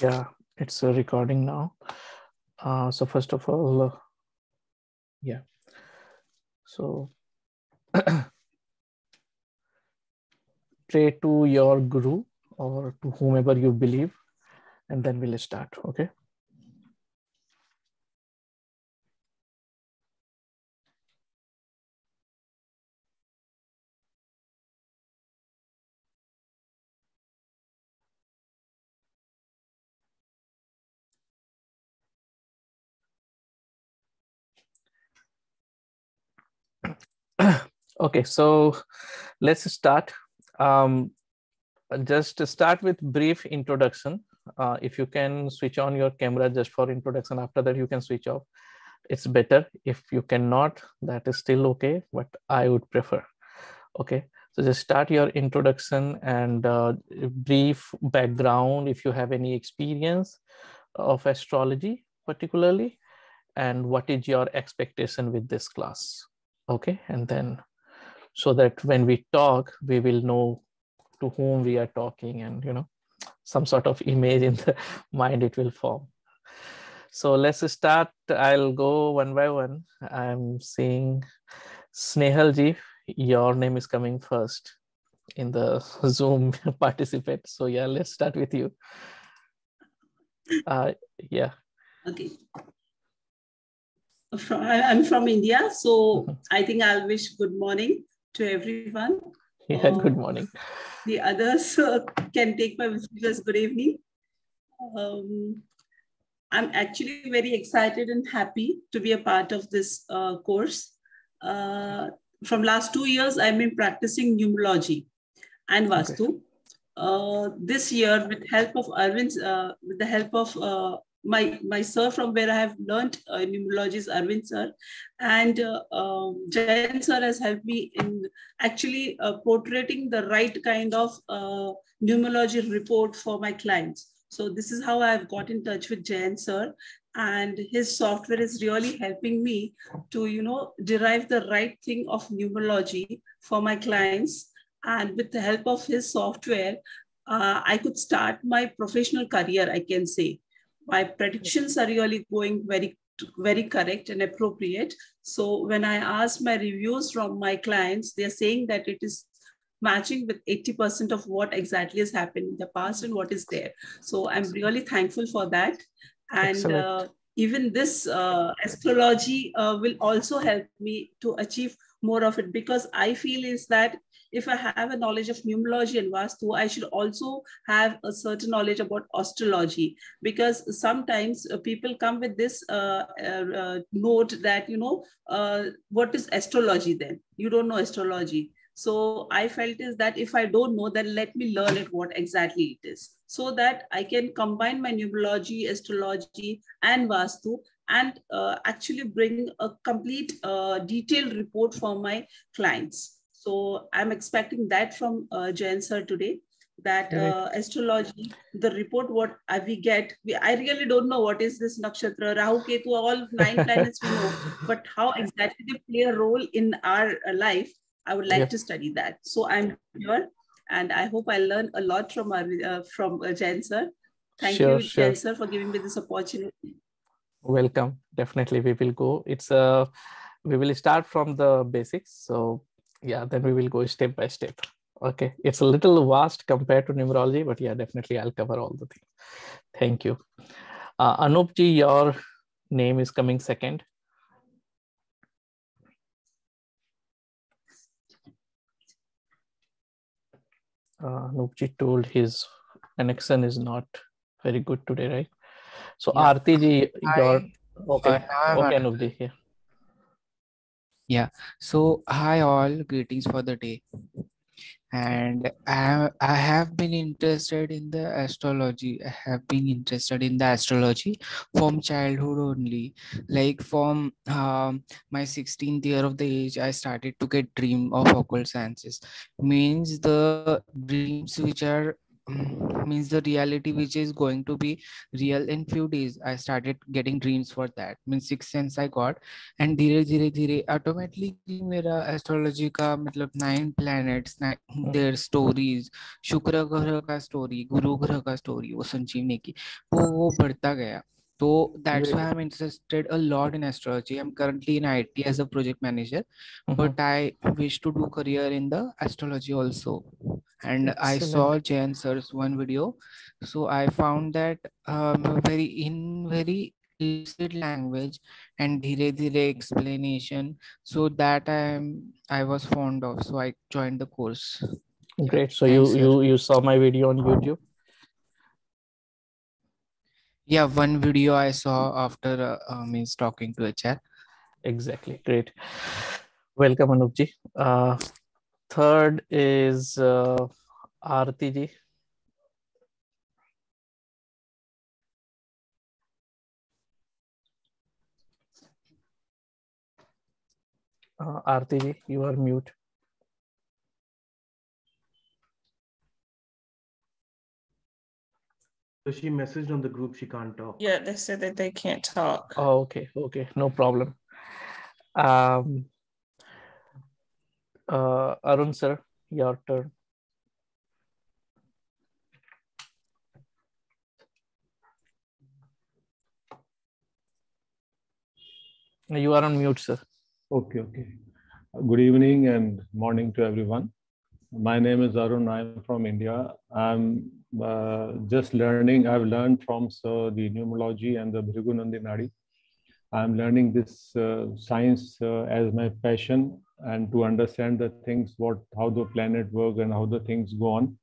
Yeah, it's a recording now. Uh, so first of all, uh, yeah. So pray to your guru or to whomever you believe, and then we'll start. Okay. Okay, so let's start. Um, just to start with brief introduction. Uh, if you can switch on your camera just for introduction, after that you can switch off. It's better. If you cannot, that is still okay, but I would prefer. Okay, so just start your introduction and uh, brief background if you have any experience of astrology particularly and what is your expectation with this class okay and then so that when we talk we will know to whom we are talking and you know some sort of image in the mind it will form. So let's start. I'll go one by one. I'm seeing snehalji your name is coming first in the zoom participant. So yeah let's start with you. Uh yeah. Okay. I'm from India, so mm-hmm. I think I'll wish good morning to everyone. Yeah, uh, good morning. The others uh, can take my wishes as good evening. Um, I'm actually very excited and happy to be a part of this uh, course. Uh, from last two years, I've been practicing numerology and Vastu. Okay. Uh, this year, with help of Arvind, uh, with the help of my my sir from where I have learned uh, numerology is Arvind sir, and uh, um, Jayant sir has helped me in actually uh, portraying the right kind of uh, numerology report for my clients. So this is how I have got in touch with Jayant sir, and his software is really helping me to you know derive the right thing of numerology for my clients. And with the help of his software, uh, I could start my professional career. I can say my predictions are really going very very correct and appropriate. So when i ask my reviews from my clients they're saying that it is matching with 80% of what exactly has happened in the past and what is there. So i'm really thankful for that. And uh, even this uh, astrology uh, will also help me to achieve more of it because i feel is that if I have a knowledge of numerology and Vastu, I should also have a certain knowledge about astrology because sometimes uh, people come with this uh, uh, uh note that, you know, uh, what is astrology then? You don't know astrology. So I felt is that if I don't know, then let me learn it what exactly it is so that I can combine my numerology, astrology, and Vastu and uh, actually bring a complete detailed report for my clients. So I'm expecting that from uh, Jayant sir today, that uh, astrology, the report what uh, we get, we, I really don't know what is this nakshatra, Rahu, Ketu, all nine planets we know, but how exactly they play a role in our uh, life, I would like yep. to study that. So I'm here and I hope I learn a lot from our, uh, from uh, Jayant sir. Thank sure, you, sure. Jayant sir, for giving me this opportunity. Welcome. Definitely, we will go. It's a uh, we will start from the basics. So yeah then we will go step by step. Okay it's a little vast compared to numerology but yeah definitely i'll cover all the things. Thank you. Uh, anupji your name is coming second. Uh, anupji told his connection is not very good today right? So yeah. arti ji your okay okay anupji yeah yeah. So, hi all, greetings for the day. And I, I have been interested in the astrology. I have been interested in the astrology from childhood only. Like from um, my 16th year of the age, I started to get dream of occult sciences. Means the dreams which are means the reality which is going to be real in few days i started getting dreams for that means six sense i got and धीरे धीरे धीरे automatically मेरा astrology का मतलब nine planets nine, Hmm. their stories शुक्र ग्रह का story गुरु ग्रह का story वो संजीवनी की वो वो बढ़ता गया so that's why i'm interested a lot in astrology i'm currently in it as a project manager Mhm. but i wish to do career in the astrology also and i saw Jan sir's one video so i found that um very in very lucid language and dhire dhire explanation so that i am i was fond of so i joined the course Great. So you sir. you you saw my video on YouTube. Yeah one video i saw after uh, uh, means talking to hr Exactly. Great. Welcome, Anupji. Uh, third is uh, ji. Uh, you are mute. So she messaged on the group she can't talk. Yeah, they said that they can't talk. Oh, okay, okay, no problem. Um, uh, Arun sir, your turn. You are on mute, sir. Okay, okay. Good evening and morning to everyone. My name is Arun. I'm from India. I'm uh, just learning. I've learned from so the numerology and the Bhrigu Nandi Nadi. I'm learning this uh, science uh, as my passion and to understand the things, what how the planet work and how the things go on.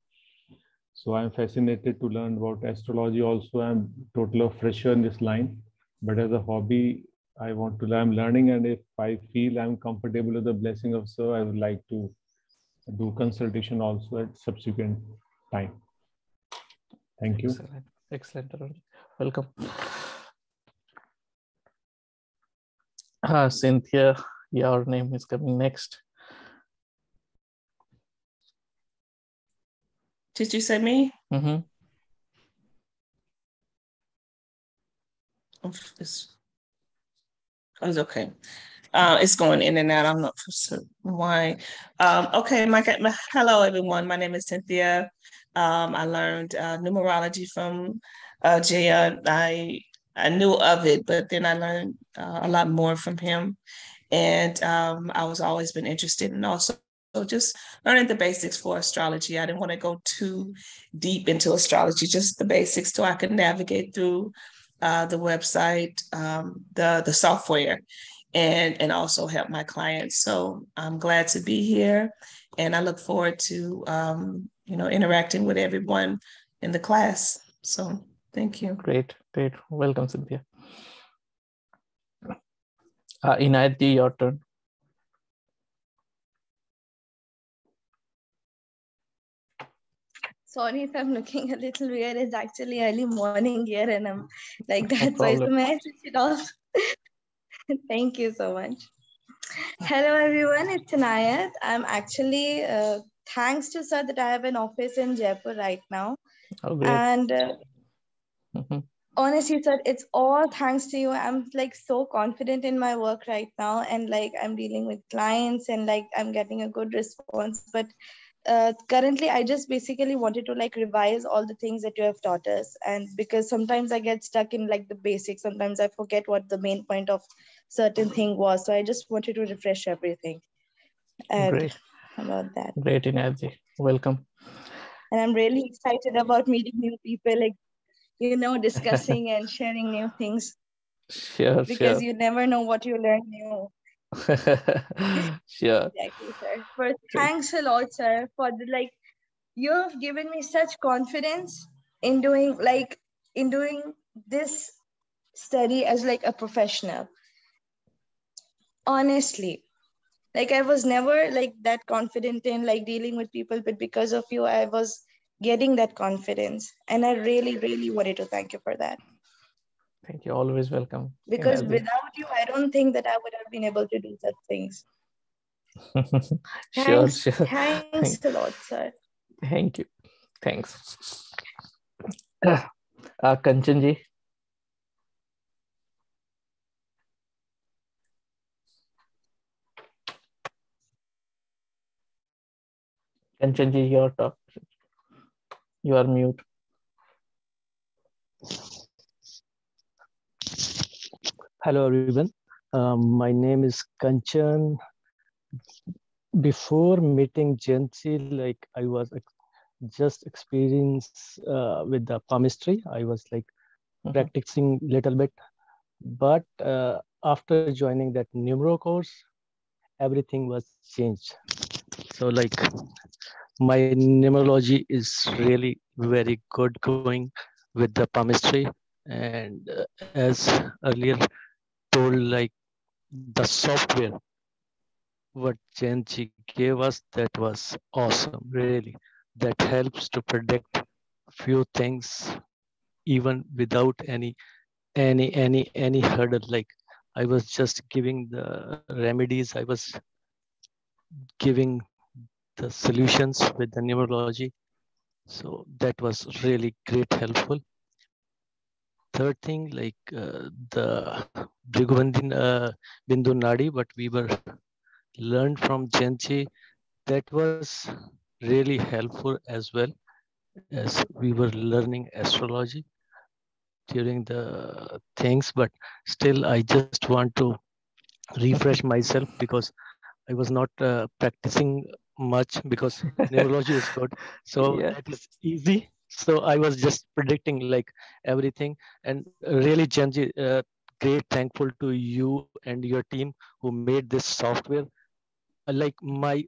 So I'm fascinated to learn about astrology. Also, I'm total fresher in this line, but as a hobby, I want to. I'm learning, and if I feel I'm comfortable with the blessing of Sir, I would like to do consultation also at subsequent time. Thank you. Excellent, excellent. Welcome. Uh, Cynthia, your name is coming next. Did you say me? hmm Oh, It's, it's okay. Uh, it's going in and out. I'm not sure why. Um, okay, my, my hello everyone. My name is Cynthia. Um, I learned uh, numerology from uh, Jaya. I I knew of it, but then I learned uh, a lot more from him, and um, I was always been interested in also so just learning the basics for astrology. I didn't want to go too deep into astrology, just the basics, so I could navigate through uh, the website, um, the the software, and and also help my clients. So I'm glad to be here, and I look forward to um, you know interacting with everyone in the class. So thank you. Great, great. Welcome, Cynthia. Uh, Inayati, your turn. Sorry if I'm looking a little weird. It's actually early morning here, and I'm like that's why. So problem. may I switch it off? Thank you so much. Hello, everyone. It's Anayat. I'm actually uh, thanks to sir that I have an office in Jaipur right now, Oh, great. and uh, Mhm. honestly, sir, it's all thanks to you. I'm like so confident in my work right now, and like I'm dealing with clients, and like I'm getting a good response, but uh, currently i just basically wanted to like revise all the things that you have taught us and because sometimes i get stuck in like the basics sometimes i forget what the main point of certain thing was so i just wanted to refresh everything and Great, about that great, Inayati. Welcome. and i'm really excited about meeting new people like you know discussing and sharing new things Sure, because you never know what you learn new sure. sure. Exactly, sir. But thanks a lot, sir, for the like you have given me such confidence in doing like in doing this study as like a professional. Honestly, like I was never like that confident in like dealing with people, but because of you, I was getting that confidence, and I really, really wanted to thank you for that. Thank you. Always welcome. Because Inayati. without you, I don't think that I would have been able to do such things. sure, Thanks, sure. thanks a lot, sir. Thank you. Thanks. Uh, uh, Kanchanji. Kanchanji, your talk. You are mute. Hello, everyone. Um, my name is Kanchan. Before meeting Jayantji, like I was just experienced uh, with the palmistry. I was like mm -hmm. practicing little bit, but uh, after joining that numero course, everything was changed. So like my numerology is really very good going with the palmistry and uh, as earlier told like the software what Jayantji gave us that was awesome really. That helps to predict few things even without any any any any hurdle. Like i was just giving the remedies. I was giving the solutions with the numerology so that was really great helpful. Third thing like uh, the Bhrigubandhin uh, Bindu Nadi, what we were learned from Jayantji, that was really helpful as well as we were learning astrology during the things, but still I just want to refresh myself because I was not uh, practicing much because numerology is good. So yeah. that is easy. So I was just predicting like everything and really Jayantji, uh, great thankful to you and your team who made this software. Like my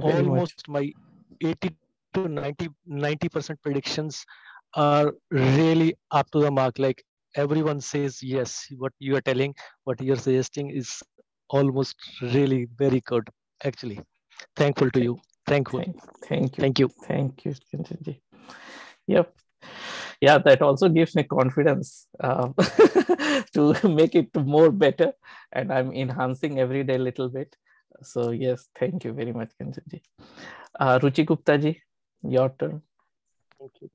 almost my 80 to 90 90% predictions are really up to the mark like everyone says yes what you are telling what you're suggesting is almost really very good actually thankful to you thankful thank, thank you thank you thank you Kanchanji. yep yeah that also gives me confidence uh, to make it more better and i'm enhancing every day a little bit so yes thank you very much Kanchanji. Uh, Ruchi Gupta ji, your turn. Thank you.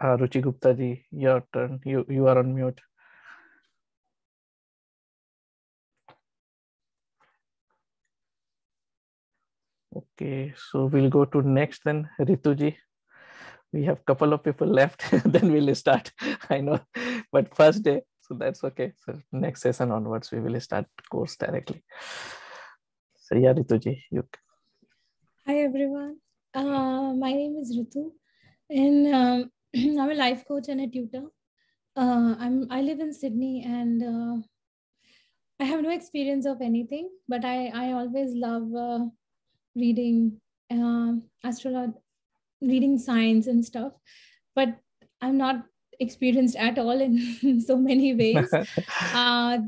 Uh, Ruchi Gupta ji, your turn. You, you are on mute. Okay, so we'll go to next then, Ritu ji. We have couple of people left, then we'll start. I know, but first day, so that's okay. So next session onwards, we will start course directly. So yeah, Rituji, you. Hi everyone. Uh, my name is Ritu, and um, I'm a life coach and a tutor. Uh, I'm I live in Sydney, and uh, I have no experience of anything, but I I always love uh, reading uh, astrology, reading science and stuff. But I'm not experienced at all in so many ways. uh,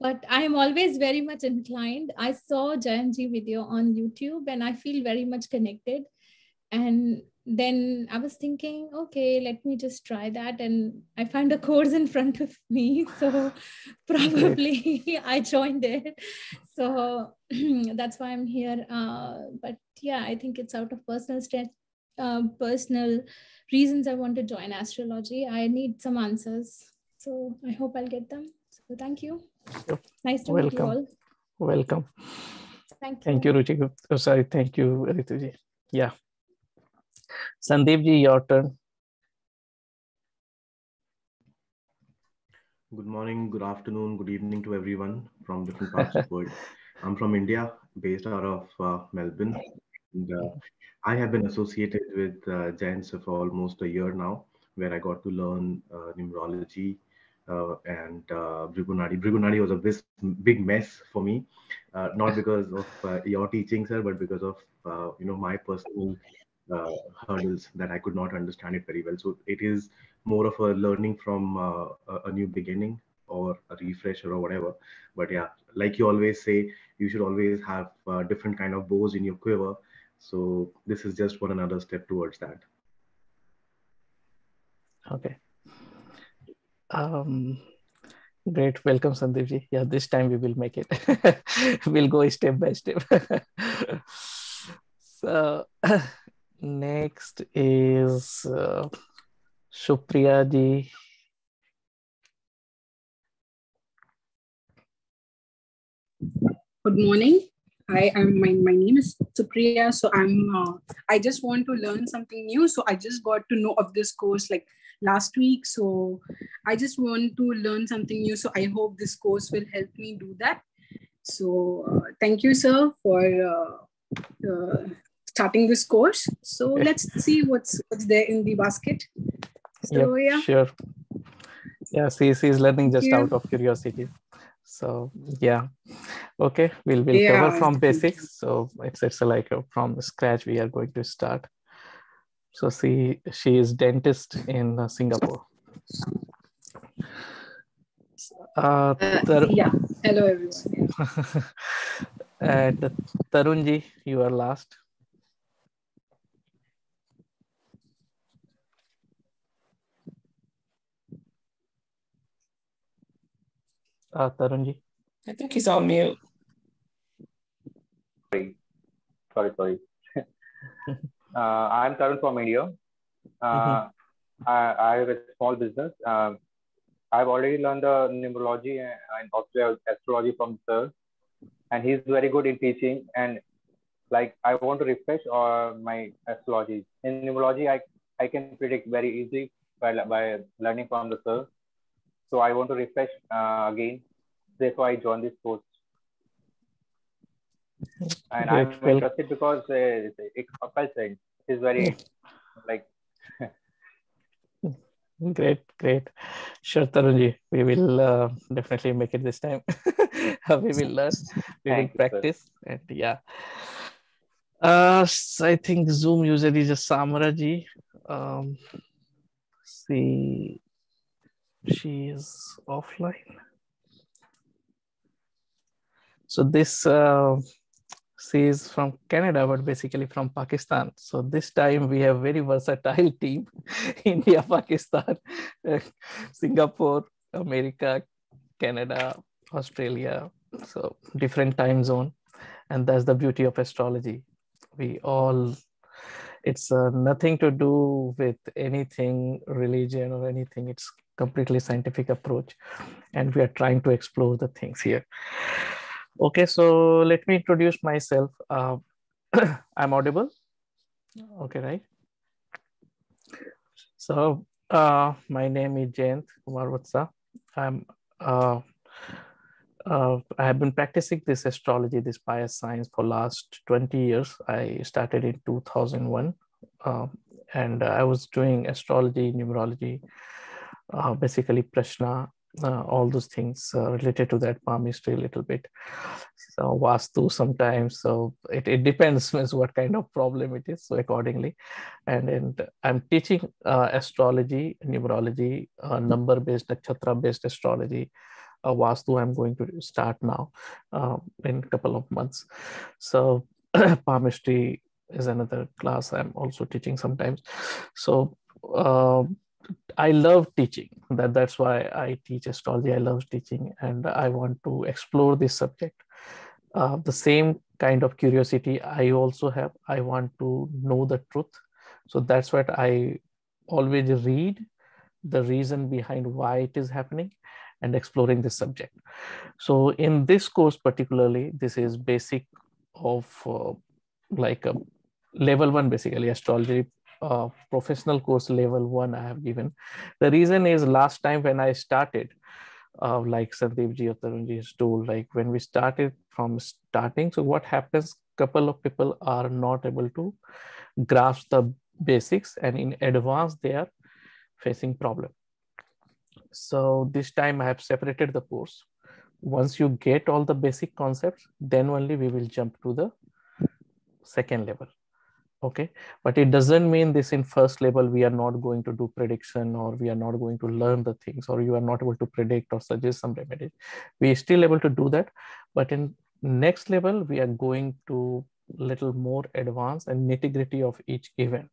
but I'm always very much inclined. I saw Jayantji video on YouTube and I feel very much connected. And then I was thinking, okay, let me just try that. And I found a course in front of me. So probably I joined it. So that's why I'm here. Uh, but yeah, I think it's out of personal strength, uh, personal reasons I want to join astrology. I need some answers. So I hope I'll get them. So thank you. Yep. Nice to Welcome. meet you all. Welcome. Thank you. Thank you, Ruchi. Oh, sorry. Thank you, Rituji. Yeah. Sandeep ji, your turn. Good morning, good afternoon, good evening to everyone from different parts of the world. I'm from India, based out of uh, Melbourne. And, uh, I have been associated with uh, for almost a year now, where I got to learn uh, numerology uh, and uh, Bhrigu Nadi. Bhrigu Nadi was a this big mess for me, uh, not because of uh, your teaching, sir, but because of uh, you know my personal hurdles that I could not understand it very well. So it is more of a learning from uh, a, a new beginning or a refresher or whatever. But yeah, like you always say, you should always have uh, different kind of bows in your quiver so this is just one another step towards that. Okay. Um, Great. Welcome, Sandeepji. Yeah, this time we will make it. we'll go step by step. so next is uh, Supriya ji. Good morning. Hi, I'm my, my name is Supriya. So I'm uh, I just want to learn something new. So I just got to know of this course like last week. So I just want to learn something new. So I hope this course will help me do that. So uh, thank you, sir, for uh, uh starting this course. So let's see what's what's there in the basket. So yep, yeah, sure. Yeah, she, she's learning just out of curiosity. So yeah. Okay we'll we'll yeah. cover from basics. So it's it's like a, from scratch we are going to start. So see she is dentist in uh, singapore. Uh, uh, yeah. Hello everyone. And tarunji you are last uh, Tarunji? I think he's on mute. Sorry, sorry, sorry. uh, I'm Tarun from India. Uh, mm-hmm. I, I, have a small business. Uh, I've already learned the numerology and also astrology from sir, and he's very good in teaching. And like I want to refresh uh, my astrology. In numerology, I I can predict very easily by, by learning from the sir. So I want to refresh uh, again. Therefore, I joined this course. And I'm interested because uh, it's occult science is very like. great, great. Sure, Tarunji. We will uh, definitely make it this time. we will learn, we will practice, and yeah. Uh, I think Zoom user is a Samaraji. Um, see she is offline. So this uh, she is from Canada, but basically from Pakistan. So this time we have very versatile team: India, Pakistan, Singapore, America, Canada, Australia. So different time zone, and that's the beauty of astrology. We all it's uh, nothing to do with anything religion or anything it's completely scientific approach and we are trying to explore the things here. Okay so let me introduce myself. Uh, i'm audible? Okay right. So uh, my name is jayant kumar vatsa. I'm uh, uh, I have been practicing this astrology, this pious science for last 20 years. I started in 2001 uh, and I was doing astrology, numerology, uh, basically Prashna, uh, all those things uh, related to that palmistry a little bit. So Vastu sometimes, so it, it depends what kind of problem it is, so accordingly. And, and I'm teaching uh, astrology, numerology, uh, number-based, nakshatra-based astrology, uh, Vastu I'm going to start now uh, in a couple of months. So palmistry is another class I'm also teaching sometimes. So uh, I love teaching. That that's why I teach astrology. I love teaching, and I want to explore this subject. Uh, the same kind of curiosity I also have. I want to know the truth. So that's what I always read the reason behind why it is happening and exploring this subject. So in this course particularly, this is basic of uh, like a level one basically astrology uh, professional course level one I have given. The reason is last time when I started, uh, like Sandeep ji or Tarunji has told, like when we started from starting, so what happens, couple of people are not able to grasp the basics and in advance they are facing problem. So this time I have separated the course. Once you get all the basic concepts, then only we will jump to the second level okay. But it doesn't mean this in first level we are not going to do prediction or we are not going to learn the things or you are not able to predict or suggest some remedies. We are still able to do that. But in next level we are going to little more advanced and nitty gritty of each event.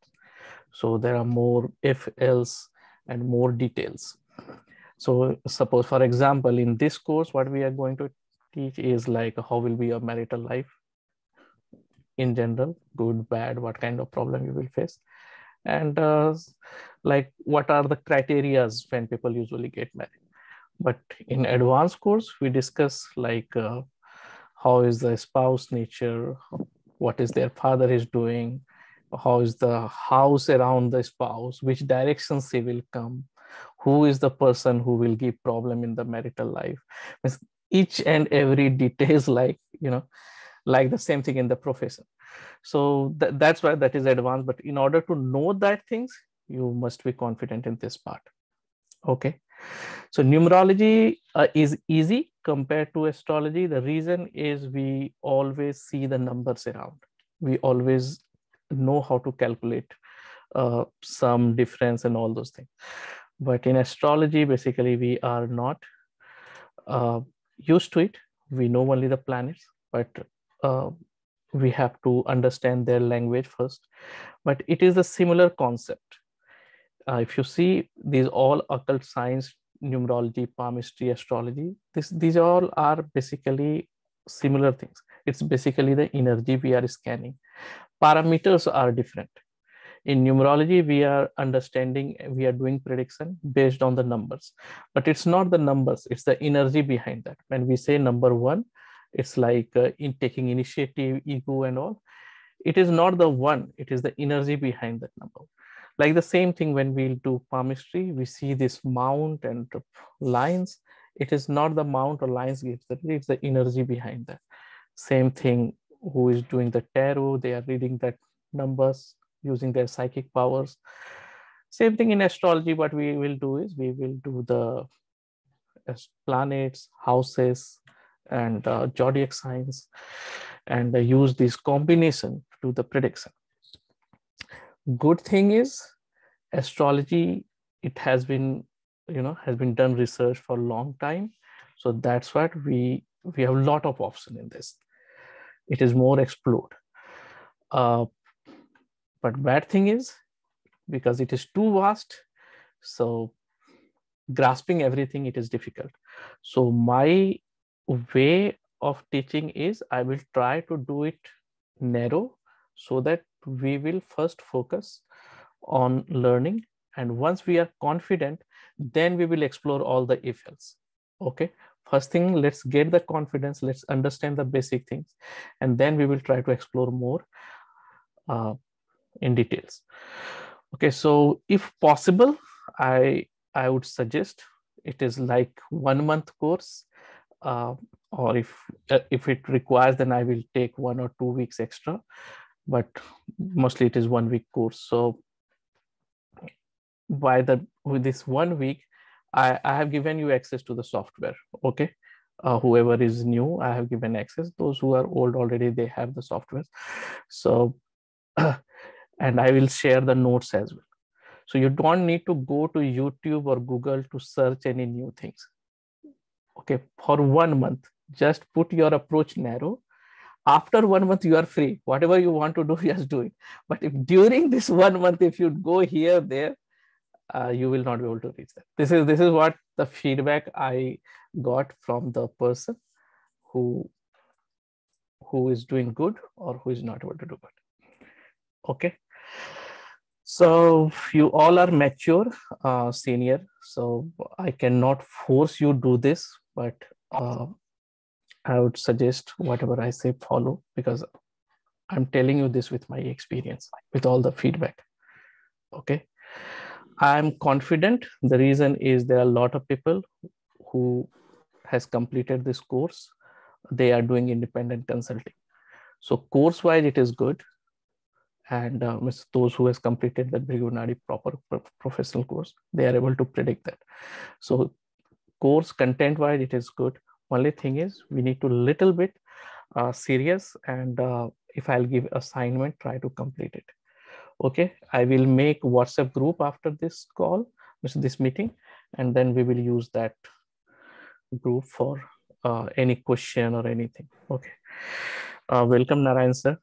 So there are more if else and more details. So suppose, for example, in this course, what we are going to teach is like how will be your marital life in general, good, bad, what kind of problem you will face. And uh, like what are the criterias when people usually get married. But in advanced course, we discuss like uh, how is the spouse nature, what is their father is doing, how is the house around the spouse, which directions they will come, who is the person who will give problem in the marital life. each and every details like, you know, like the same thing in the profession. So th that's why that is advanced. But in order to know that things, you must be confident in this part. Okay. So numerology uh, is easy compared to astrology. The reason is we always see the numbers around. We always know how to calculate uh, some difference and all those things. But in astrology, basically, we are not uh, used to it. We know only the planets, but we have to understand their language first. But it is a similar concept. Uh, if you see these all occult science, numerology, palmistry, astrology, this, these all are basically similar things. It's basically the energy we are scanning. Parameters are different. In numerology, we are understanding, we are doing prediction based on the numbers, but it's not the numbers, it's the energy behind that. When we say number one, it's like uh, in taking initiative, ego and all. It is not the one, it is the energy behind that number. Like the same thing when we do palmistry, we see this mount and lines. It is not the mount or lines gives that, it's the energy behind that. Same thing who is doing the tarot, they are reading that numbers using their psychic powers. Same thing in astrology, what we will do is we will do the planets, houses, and uh, zodiac signs, and use this combination to the prediction. Good thing is astrology, it has been, you know, has been done research for a long time. So that's what we, we have a lot of option in this. It is more explored. Uh, but bad thing is because it is too vast, so grasping everything, it is difficult. So my way of teaching is I will try to do it narrow so that we will first focus on learning. And once we are confident, then we will explore all the if. Okay. First thing, let's get the confidence. Let's understand the basic things. And then we will try to explore more. Uh, in details. Okay, so if possible, I, I would suggest it is like one month course uh, or if, uh, if it requires, then I will take one or two weeks extra, but mostly it is one week course. So by the, with this one week, I, I have given you access to the software, okay? Uh, whoever is new, I have given access. Those who are old already, they have the software. So and I will share the notes as well. So you don't need to go to YouTube or Google to search any new things. Okay, for one month, just put your approach narrow. After one month, you are free. Whatever you want to do, just do it. But if during this one month, if you go here, there, uh, you will not be able to reach that. This is this is what the feedback I got from the person who who is doing good or who is not able to do good. Okay. So you all are mature, uh, senior. So I cannot force you do this, but uh, I would suggest whatever I say follow because I'm telling you this with my experience, with all the feedback. Okay. I'm confident. The reason is there are a lot of people who has completed this course. They are doing independent consulting. So course wise, it is good and uh, those who has completed the Bhrigu proper professional course, they are able to predict that. So course content wise, it is good. Only thing is we need to little bit uh, serious and uh, if I'll give assignment, try to complete it. Okay, I will make WhatsApp group after this call, this meeting, and then we will use that group for uh, any question or anything. Okay. Uh, welcome Narayan sir.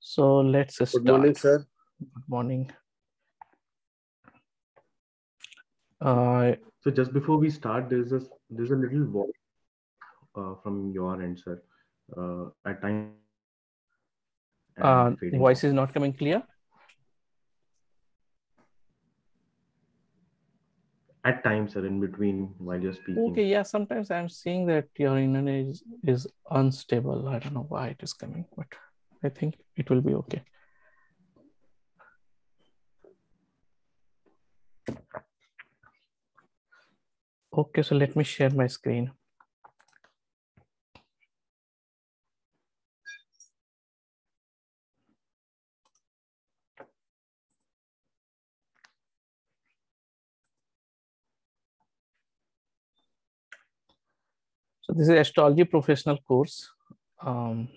So let's start. Good morning, sir. Good morning. Uh, so just before we start, there's a there's a little voice uh, from your end, sir. Uh, at time. Uh, voice is not coming clear. At times, sir, in between while you're speaking. Okay, yeah. Sometimes I'm seeing that your internet is, is unstable. I don't know why it is coming, but I think it will be okay. Okay, so let me share my screen. So this is astrology professional course. Um,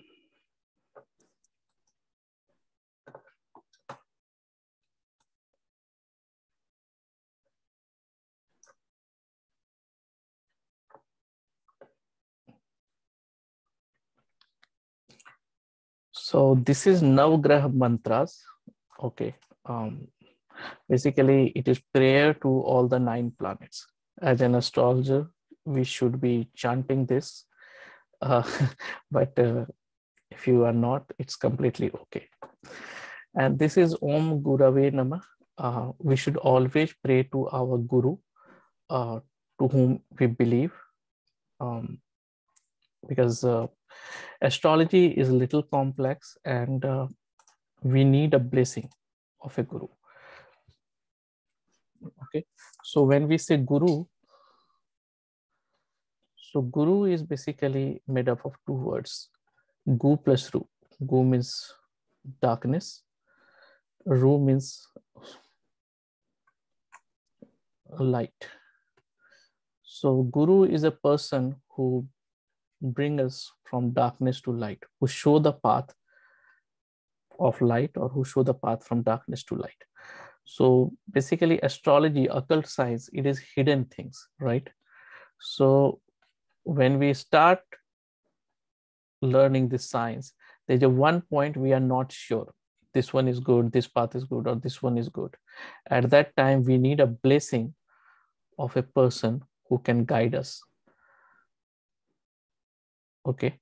So this is Navgraha mantras. Okay. Um, basically, it is prayer to all the nine planets. As an astrologer, we should be chanting this. Uh, but uh, if you are not, it's completely okay. And this is Om Gurave Nama. Uh, we should always pray to our Guru, uh, to whom we believe. Um, because uh, astrology is a little complex and uh, we need a blessing of a guru. Okay so when we say guru so guru is basically made up of two words gu plus ru. Gu means darkness ru means light. So guru is a person who bring us from darkness to light, who show the path of light or who show the path from darkness to light. So basically astrology, occult science, it is hidden things, right? So when we start learning this science, there's a one point we are not sure. This one is good, this path is good, or this one is good. At that time, we need a blessing of a person who can guide us okay.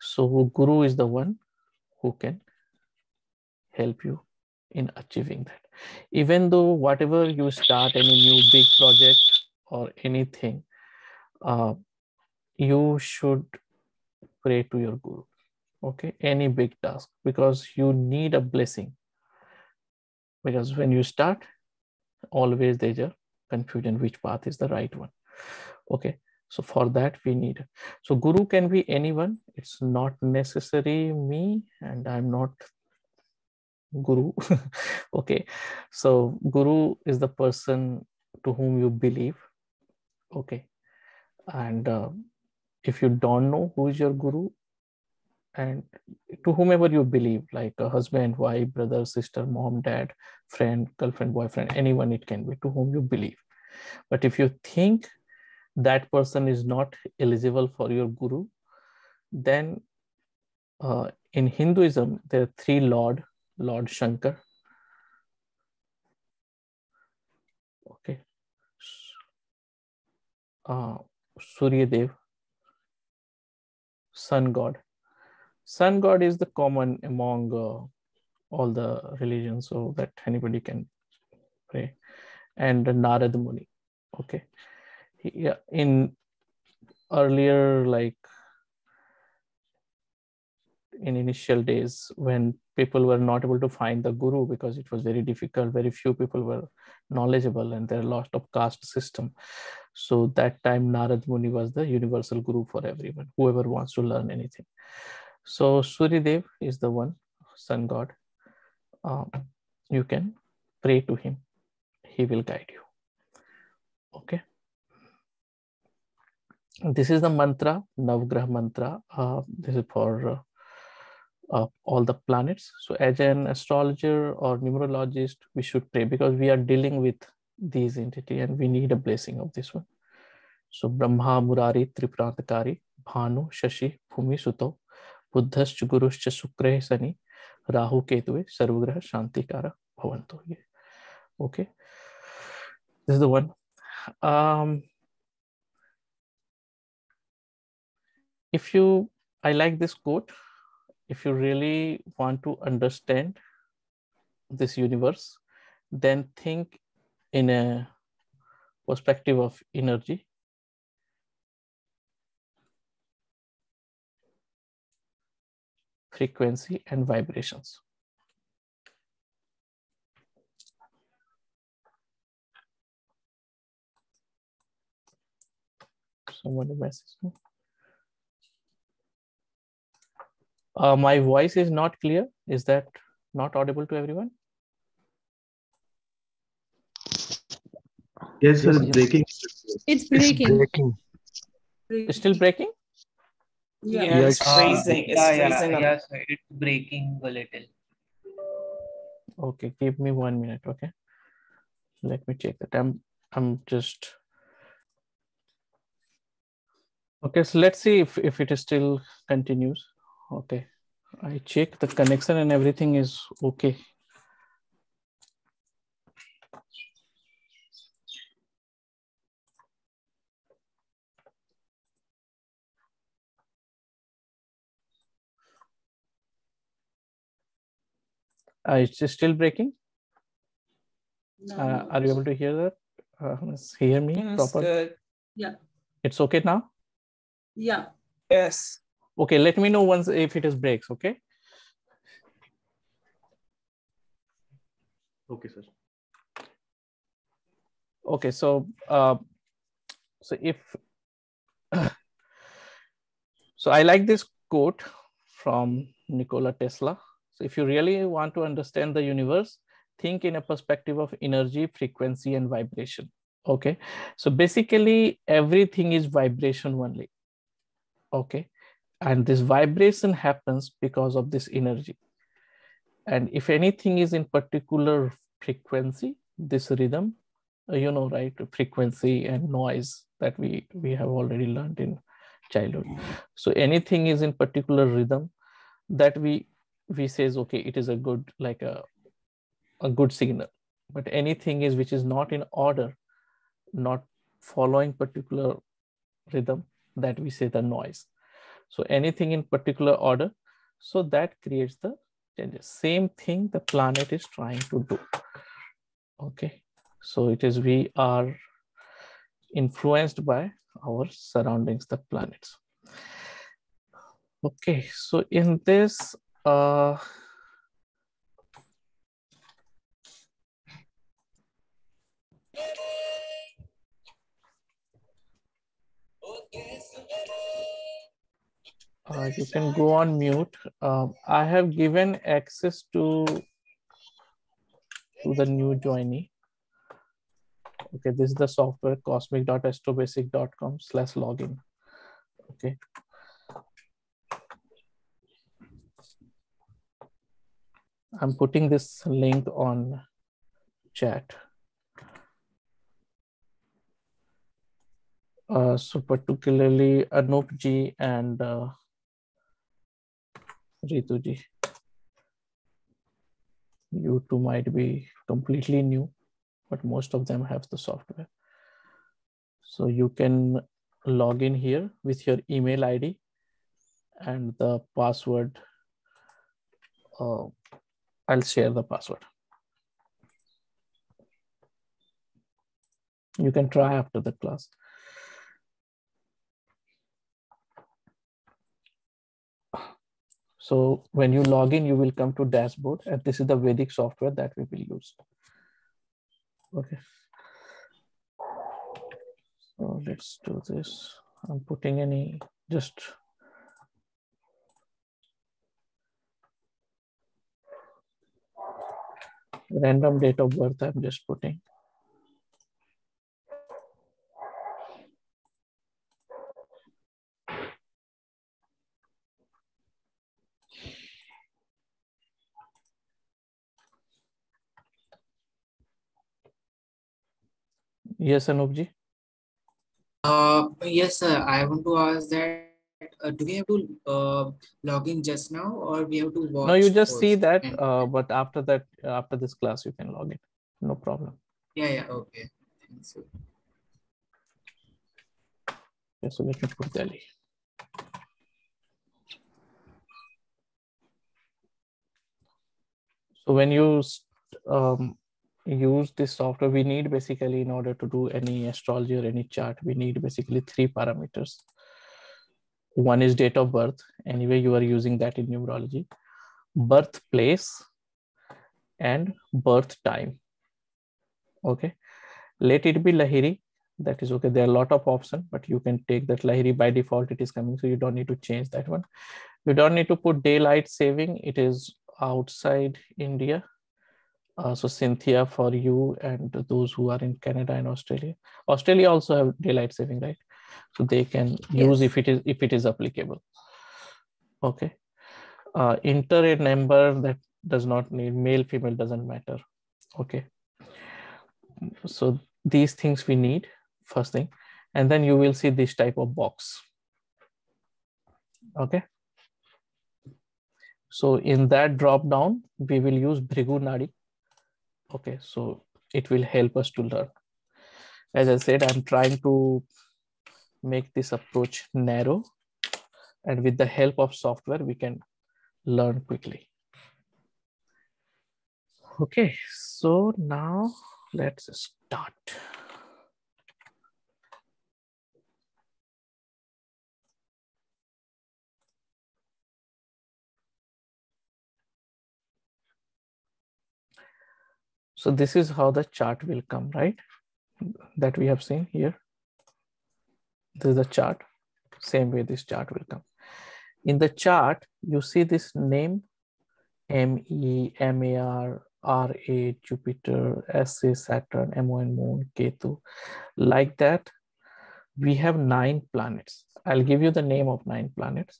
So guru is the one who can help you in achieving that. Even though whatever you start any new big project or anything uh, you should pray to your guru. Okay? Any big task. Because you need a blessing. Because when you start always there's a confusion which path is the right one. Okay so for that we need, so guru can be anyone. It's not necessary me and I'm not guru. okay. So guru is the person to whom you believe. Okay. And uh, if you don't know who is your guru and to whomever you believe, like a husband, wife, brother, sister, mom, dad, friend, girlfriend, boyfriend, anyone it can be to whom you believe. But if you think that person is not eligible for your guru, then uh, in Hinduism, there are three Lord, Lord Shankar. Okay. Uh, Surya Dev, Sun God. Sun God is the common among uh, all the religions so that anybody can pray. And Narad Muni. Okay yeah in earlier like in initial days when people were not able to find the guru because it was very difficult very few people were knowledgeable and there lots of caste system. So that time narad muni was the universal guru for everyone whoever wants to learn anything. So suryadev is the one sun god. Um, you can pray to him. He will guide you. Okay this is the mantra, Navgrah mantra. Uh, this is for uh, uh, all the planets. So as an astrologer or numerologist, we should pray because we are dealing with these entity and we need a blessing of this one. So Brahma, Murari, Triprantakari, Bhanu, Shashi, Bhumi, Suto, Buddhascha, Guruscha, Sukre, Sani, Rahu, Ketue, Sarvagraha, Shantikara, Bhavanto. Okay. This is the one. um, if you, I like this quote. If you really want to understand this universe, then think in a perspective of energy. frequency and vibrations. Someone message me. Uh, my voice is not clear. Is that not audible to everyone? Yes, sir, it's breaking. It's breaking. breaking. It's still breaking? Yeah, Yeah. it's Yes. freezing. It's yeah, yeah, freezing. up. yes, it's breaking a little. Okay, give me one minute. Okay, let me check that. I'm I'm just okay. So let's see if if it is still continues. Okay, I check the connection and everything is okay. Uh, it's still breaking. No, Uh, no. are you able to hear that? Uh, hear me Mm, It's proper? good. Yeah. It's okay now. Yeah. Yes. Okay, let me know once if it is breaks. Okay. Okay, sir. Okay, so uh, so if so, I like this quote from Nikola Tesla. So if you really want to understand the universe, think in a perspective of energy, frequency, and vibration. Okay, so basically everything is vibration only. Okay, and this vibration happens because of this energy. And if anything is in particular frequency, this rhythm, uh, you know, right, frequency and noise that we we have already learned in childhood. So anything is in particular rhythm that we we says okay, it is a good like a a good signal. But anything is which is not in order, not following particular rhythm, that we say the noise. So anything in particular order, so that creates the changes. Same thing the planet is trying to do. Okay, so it is we are influenced by our surroundings, the planets. Okay, so in this, uh, uh, you can go on mute. Um, I have given access to to the new joinee. Okay, this is the software cosmic.astrobasic.com slash login. Okay. I'm putting this link on chat. Uh, so particularly Anup ji and uh, Ritu ji. You two might be completely new, but most of them have the software. So you can log in here with your email ID and the password. Uh, I'll share the password. You can try after the class. So when you log in, you will come to dashboard and this is the Vedic software that we will use. Okay. So let's do this. I'm putting any just random date of birth I'm just putting. Yes, Anupji. Uh, yes, sir. I want to ask that uh, do we have to uh, log in just now or we have to watch? No, you just see that, uh, but after that, after this class, you can log in. No problem. yeah, yeah, okay. Thanks. Okay, so let me put Delhi. So when you um, use this software, we need basically in order to do any astrology or any chart, we need basically three parameters. One is date of birth. Anyway, you are using that in numerology. Birthplace and birth time. Okay. Let it be Lahiri. That is okay. There are a lot of options, but you can take that Lahiri by default. It is coming. So you don't need to change that one. You don't need to put daylight saving. It is outside India. Uh, so Cynthia for you and those who are in Canada and Australia. Australia also have daylight saving, right? So they can yes. use if it is if it is applicable. Okay. Uh, enter a number that does not need male, female doesn't matter. Okay. So these things we need first thing, and then you will see this type of box. Okay. So in that drop down, we will use Bhrigu Nadi. Okay, so it will help us to learn. As I said, I'm trying to make this approach narrow and with the help of software, we can learn quickly. Okay, so now let's start. So this is how the chart will come, right? That we have seen here. This is the chart. Same way this chart will come. In the chart, you see this name, M-E, M-A-R, R-A, Jupiter, S-A, Saturn, M-O-N, Moon, Ketu. Like that, we have nine planets. I'll give you the name of nine planets.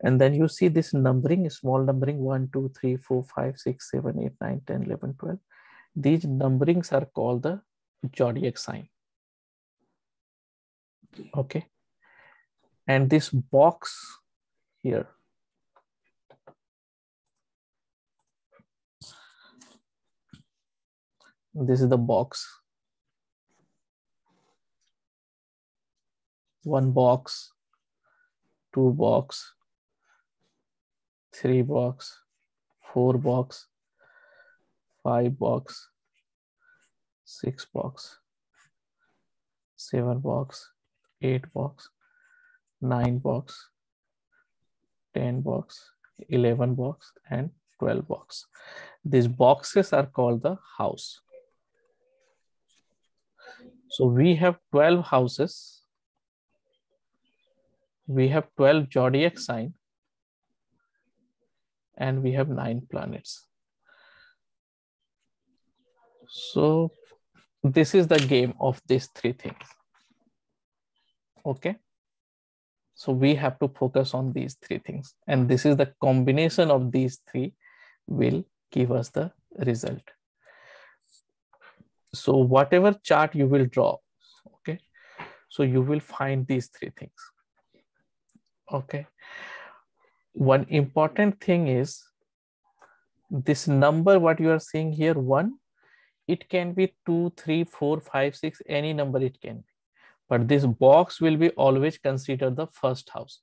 And then you see this numbering, small numbering 1, 2, 3, 4, 5, 6, 7, 8, 9, 10, 11, 12. These numberings are called the zodiac sign. Okay. And this box here, this is the box. One box, two box, three box, four box, five box, six box, seven box, eight box, nine box, 10 box, 11 box, and 12 box. These boxes are called the house. So we have 12 houses. We have 12 zodiac sign and we have nine planets. So this is the game of these three things. Okay. So we have to focus on these three things. And this is the combination of these three will give us the result. So whatever chart you will draw, okay, so you will find these three things. Okay one important thing is this number what you are seeing here one it can be two three four five six any number it can be. But this box will be always considered the first house.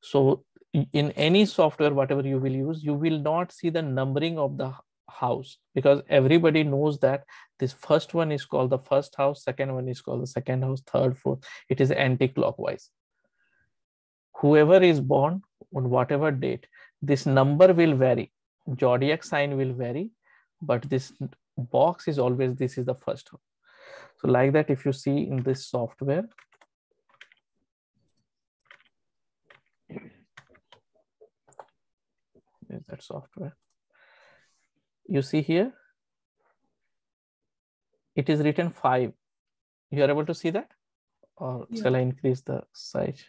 So in any software whatever you will use you will not see the numbering of the house because everybody knows that this first one is called the first house second one is called the second house third fourth. It is anti-clockwise. Whoever is born on whatever date, this number will vary. Zodiac sign will vary, but this box is always, this is the first one. So like that, if you see in this software, is that software. You see here, it is written five. You are able to see that? Or yeah. shall I increase the size?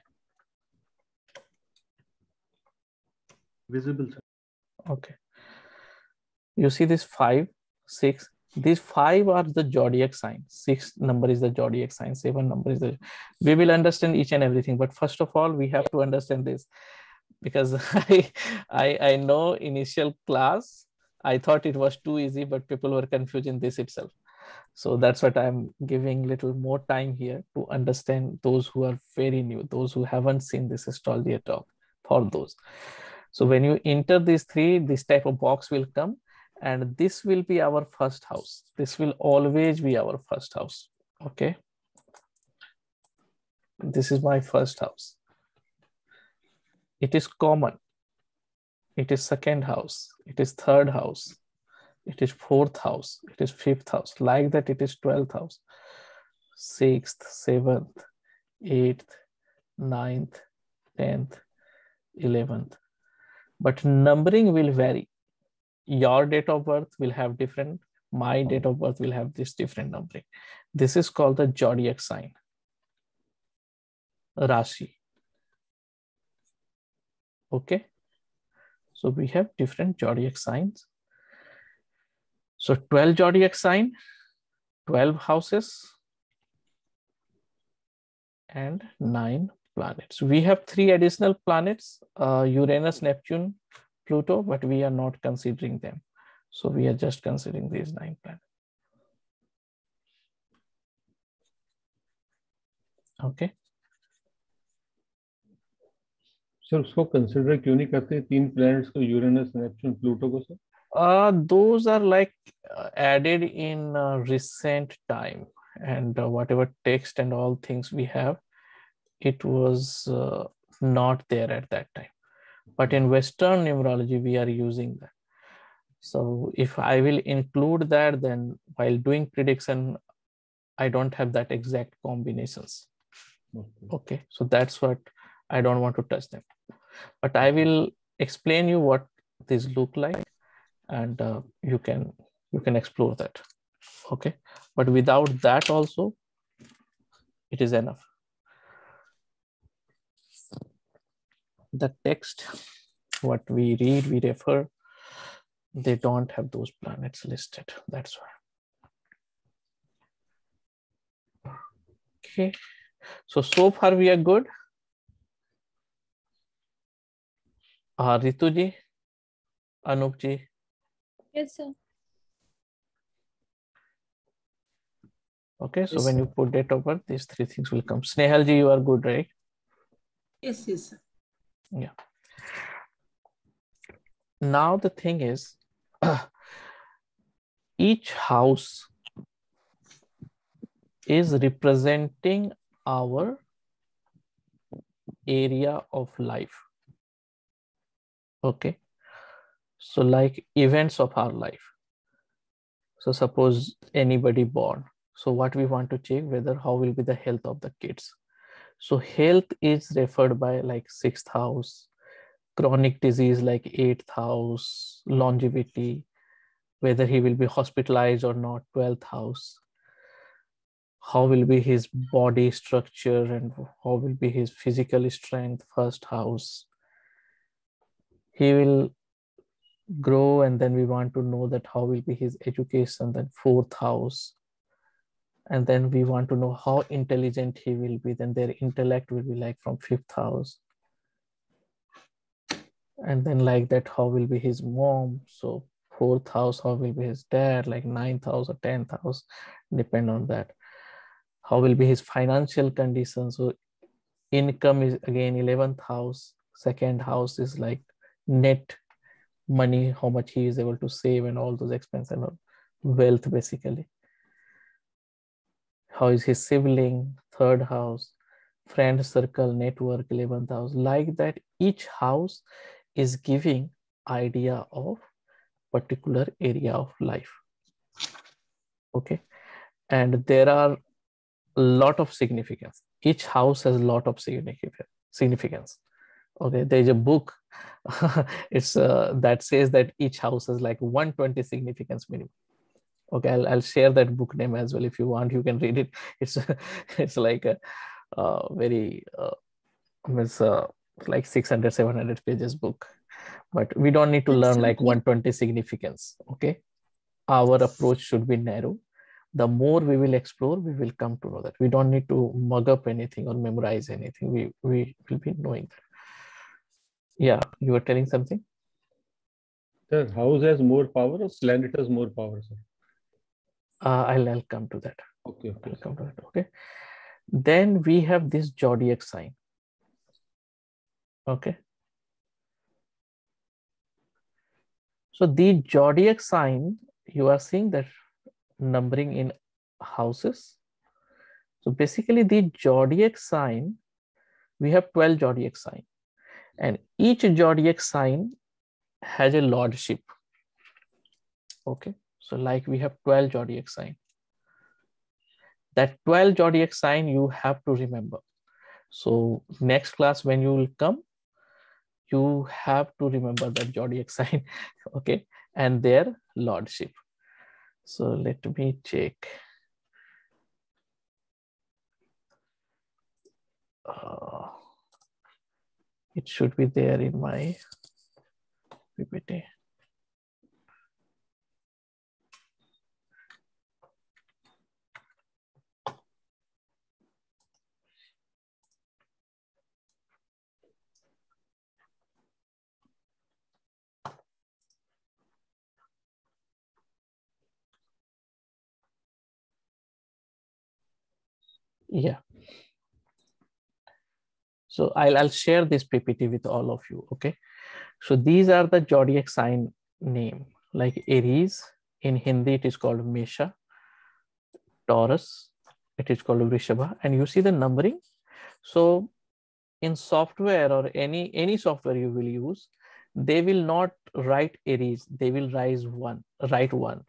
Visible. Okay. You see this five, six. These five are the zodiac sign. Six number is the zodiac sign. Seven number is the. We will understand each and everything, but first of all, we have to understand this because I, I, I know initial class I thought it was too easy, but people were confusing this itself. So that's what I'm giving little more time here to understand those who are very new, those who haven't seen this astrology at all, for those. So when you enter these three, this type of box will come and this will be our first house. This will always be our first house. Okay. This is my first house. It is common. It is second house. It is third house. It is fourth house. It is fifth house. Like that, it is 12th house. Sixth, seventh, eighth, ninth, tenth, eleventh. But numbering will vary. Your date of birth will have different. My hmm. date of birth will have this different numbering. This is called the zodiac sign. Rashi. Okay. So we have different zodiac signs. So 12 zodiac sign 12 houses and nine planets we have three additional planets uh, uranus neptune Pluto, but we are not considering them. So we are just considering these nine planets. Okay. Sir उसको consider क्यों नहीं करते तीन planets को Uranus Neptune Pluto को sir uh, those are like uh, added in uh, recent time and uh, whatever text and all things we have it was uh, not there at that time. But in western numerology we are using that. So if i will include that then while doing prediction i don't have that exact combinations. Okay, okay. so that's what i don't want to touch them. But i will explain you what these look like and uh, you can you can explore that. Okay but without that also it is enough the text, what we read, we refer, they don't have those planets listed. That's why. Okay, so so far we are good. Uh, Ritu ji, Anup ji. Yes, sir. Okay, so Yes, when you put date of birth, these three things will come. Snehal ji, you are good, right? Yes, yes. sir. Yeah. Now the thing is, each house is representing our area of life. Okay. So like events of our life. So suppose anybody born. So what we want to check whether how will be the health of the kids. So health is referred by like sixth house, chronic disease like eighth house, longevity, whether he will be hospitalized or not, 12th house. How will be his body structure and how will be his physical strength, first house. He will grow and then we want to know that how will be his education, then fourth house and then we want to know how intelligent he will be then their intellect will be like from fifth house. And then like that how will be his mom? So fourth house how will be his dad? Like ninth house or tenth house depend on that. How will be his financial condition? So income is again 11th house second house is like net money how much he is able to save and all those expenses and wealth basically how is his sibling, third house, friend circle, network, 11th house. Like that, each house is giving idea of particular area of life. Okay. And there are a lot of significance. Each house has a lot of significance. Okay. There's a book. it's uh, that says that each house has like 120 significance minimum okay I'll, I'll share that book name as well if you want you can read it. It's it's like a uh, very uh, it's uh, like 600 700 pages book. But we don't need to learn like 120 significance okay? Our approach should be narrow. The more we will explore we will come to know that. We don't need to mug up anything or memorize anything. We we will be knowing that. Yeah you were telling something? The house has more power or planet has more power sir Uh, I'll, I'll come to that. Okay. okay. I'll come to that. Okay. Then we have this zodiac sign. Okay. So the zodiac sign, you are seeing that numbering in houses. So basically the zodiac sign, we have 12 zodiac sign and each zodiac sign has a lordship. Okay. So like we have 12 zodiac sign. That 12 zodiac sign you have to remember. So next class when you will come, you have to remember that zodiac sign, okay, and their lordship. So let me check. Uh, it should be there in my PPT. Yeah. So I'll, I'll share this PPT with all of you, okay? So these are the zodiac sign name, like Aries, in Hindi it is called Mesha, Taurus, it is called Vrishabha, and you see the numbering. So in software or any, any software you will use, they will not write Aries, they will rise one, write one.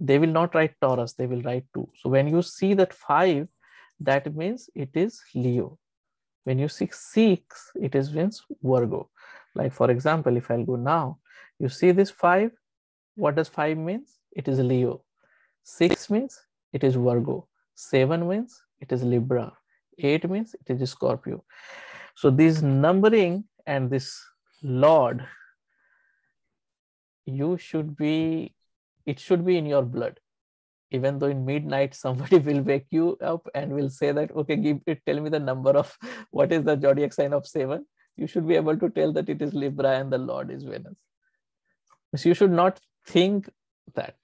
They will not write Taurus, they will write two. So when you see that five, that means it is Leo. When you see six, it is means Virgo. Like for example, if I'll go now, you see this five, what does five means? It is Leo. Six means it is Virgo. Seven means it is Libra. Eight means it is Scorpio. So this numbering and this Lord, you should be, it should be in your blood even though in midnight somebody will wake you up and will say that okay give it tell me the number of what is the zodiac sign of seven? You should be able to tell that it is libra and the lord is venus. So you should not think that.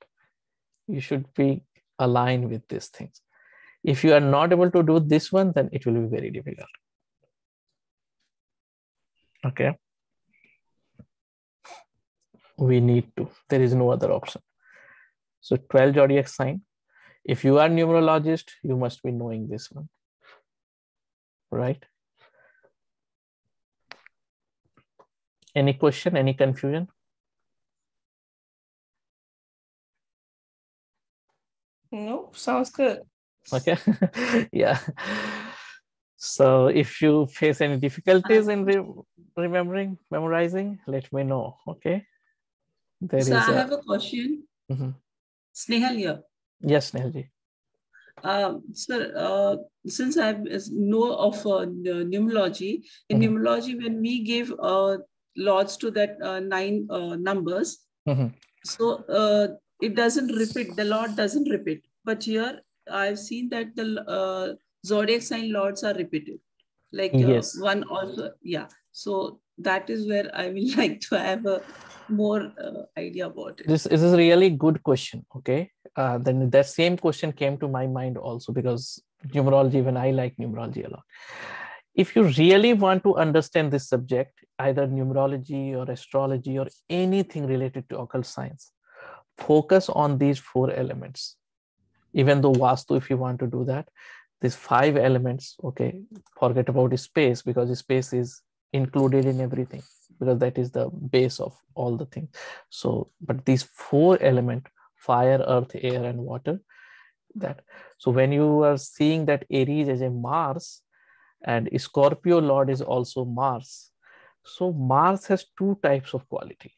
You should be aligned with these things. If you are not able to do this one then it will be very difficult. Okay? We need to. There is no other option so 12 zodiac sign. If you are numerologist, you must be knowing this one, right? Any question, any confusion? Nope, sounds good. Okay, yeah. So if you face any difficulties in re remembering, memorizing, let me know, okay? There so I a... have a question. Mm -hmm. Snehal here. Yes, Snehalji. Um, sir, uh, since I know of uh, numerology, in mm -hmm. numerology, when we give uh, lords to that uh, nine uh, numbers, mm -hmm. so uh, it doesn't repeat, the lord doesn't repeat. But here I've seen that the uh, zodiac sign lords are repeated. Like uh, yes. one also, yeah. So that is where I will like to have a more uh, idea about it. This, this is a really good question. Okay. Uh, then that same question came to my mind also because numerology, even I like numerology a lot. If you really want to understand this subject, either numerology or astrology or anything related to occult science, focus on these four elements. Even though Vastu, if you want to do that, these five elements, okay, forget about space because space is included in everything because that is the base of all the things. So but these four element fire earth air and water that so when you are seeing that aries as a mars and scorpio lord is also mars so mars has two types of quality.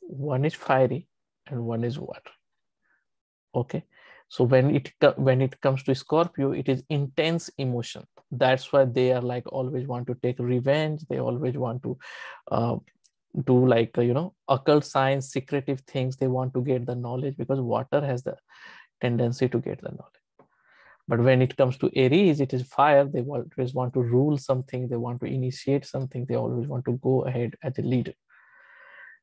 One is fiery and one is water. Okay so when it when it comes to scorpio it is intense emotion. That's why they are like always want to take revenge. They always want to uh, do like you know occult science secretive things. They want to get the knowledge because water has the tendency to get the knowledge. But when it comes to aries it is fire. They always want to rule something. They want to initiate something. They always want to go ahead as a leader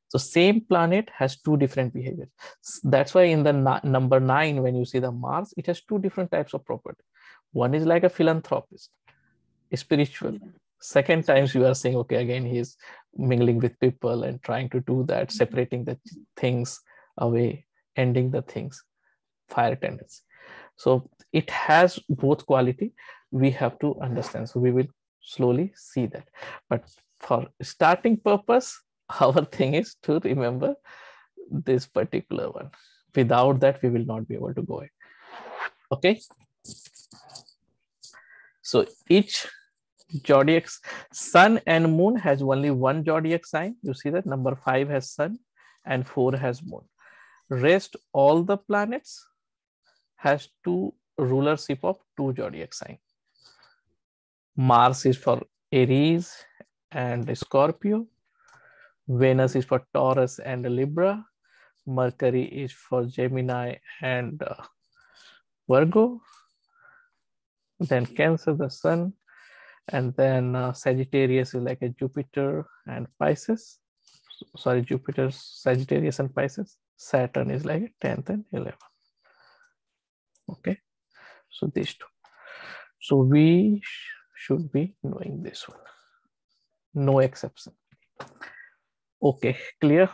So same planet has two different behaviors. That's why in the number nine, when you see the Mars, it has two different types of property. One is like a philanthropist, spiritual. Second times you are saying, okay, again, he's mingling with people and trying to do that, mm-hmm. separating the things away, ending the things, fire tendency. So it has both quality. We have to understand. So we will slowly see that. But for starting purpose, our thing is to remember this particular one. Without that, we will not be able to go. Okay. So each zodiac sun and moon has only one zodiac sign. You see that number five has sun and four has moon. Rest all the planets has two rulership of two zodiac sign. Mars is for Aries and Scorpio. Venus is for Taurus and Libra. Mercury is for Gemini and uh, Virgo. Then Cancer, the Sun. And then uh, Sagittarius is like a Jupiter and Pisces. Sorry, Jupiter, Sagittarius and Pisces. Saturn is like a 10th and 11th. Okay, so these two. So we sh should be knowing this one. No exception. Okay, clear?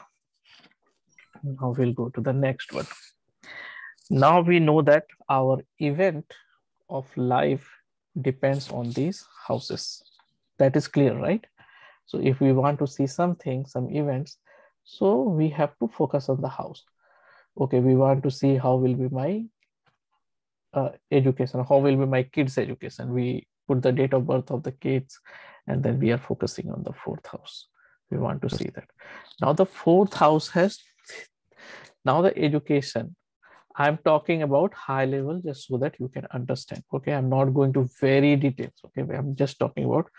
Now we'll go to the next one. Now we know that our event of life depends on these houses. That is clear, right? So if we want to see something, some events, so we have to focus on the house. Okay, we want to see how will be my uh, education, how will be my kids' education. We put the date of birth of the kids, and then we are focusing on the fourth house we want to see that. Now the fourth house has now the education. I'm talking about high level just so that you can understand. Okay i'm not going to very details. Okay i'm just talking about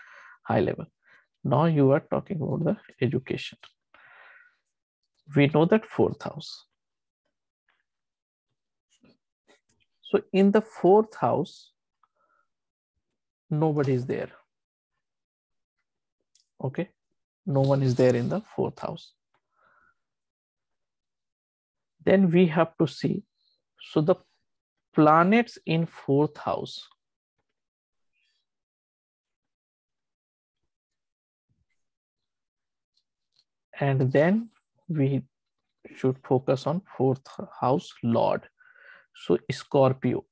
high level. Now you are talking about the education. We know that fourth house. So in the fourth house nobody is there. Okay no one is there in the fourth house. Then we have to see, so the planets in fourth house. And then we should focus on fourth house lord. So scorpio.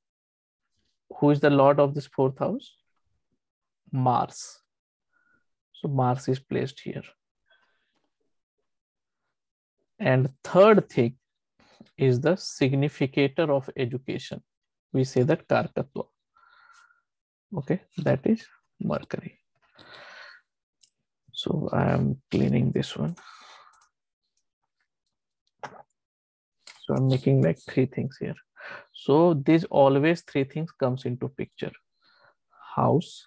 Who is the lord of this fourth house? Mars so Mars is placed here. And third thing is the significator of education. We say that Karkatva. Okay, that is Mercury. So I am cleaning this one. So I'm making like three things here. So these always three things comes into picture. House,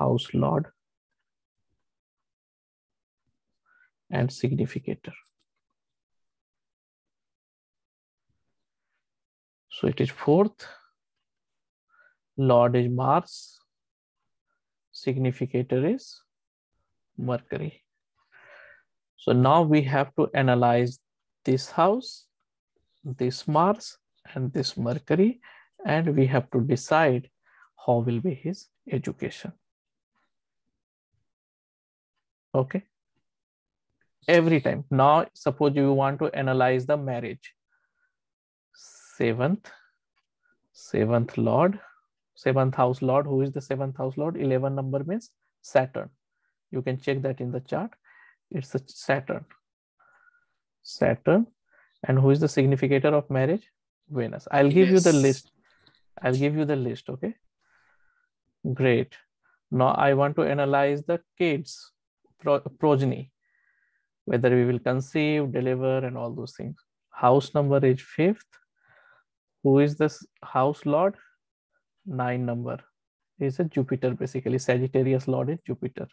house lord and significator. So it is fourth, lord is Mars, significator is Mercury. So now we have to analyze this house, this Mars and this Mercury and we have to decide how will be his education okay. Every time. Now suppose you want to analyze the marriage. Seventh. Seventh lord. Seventh house lord. Who is the seventh house lord? 11 number means saturn. You can check that in the chart. It's a saturn. Saturn. And who is the significator of marriage? Venus. I'll give yes. you the list. I'll give you the list okay? Great. Now i want to analyze the kids pro progeny, whether we will conceive, deliver, and all those things. House number is fifth. Who is this house lord? Nine number is a Jupiter, basically. Sagittarius lord is Jupiter.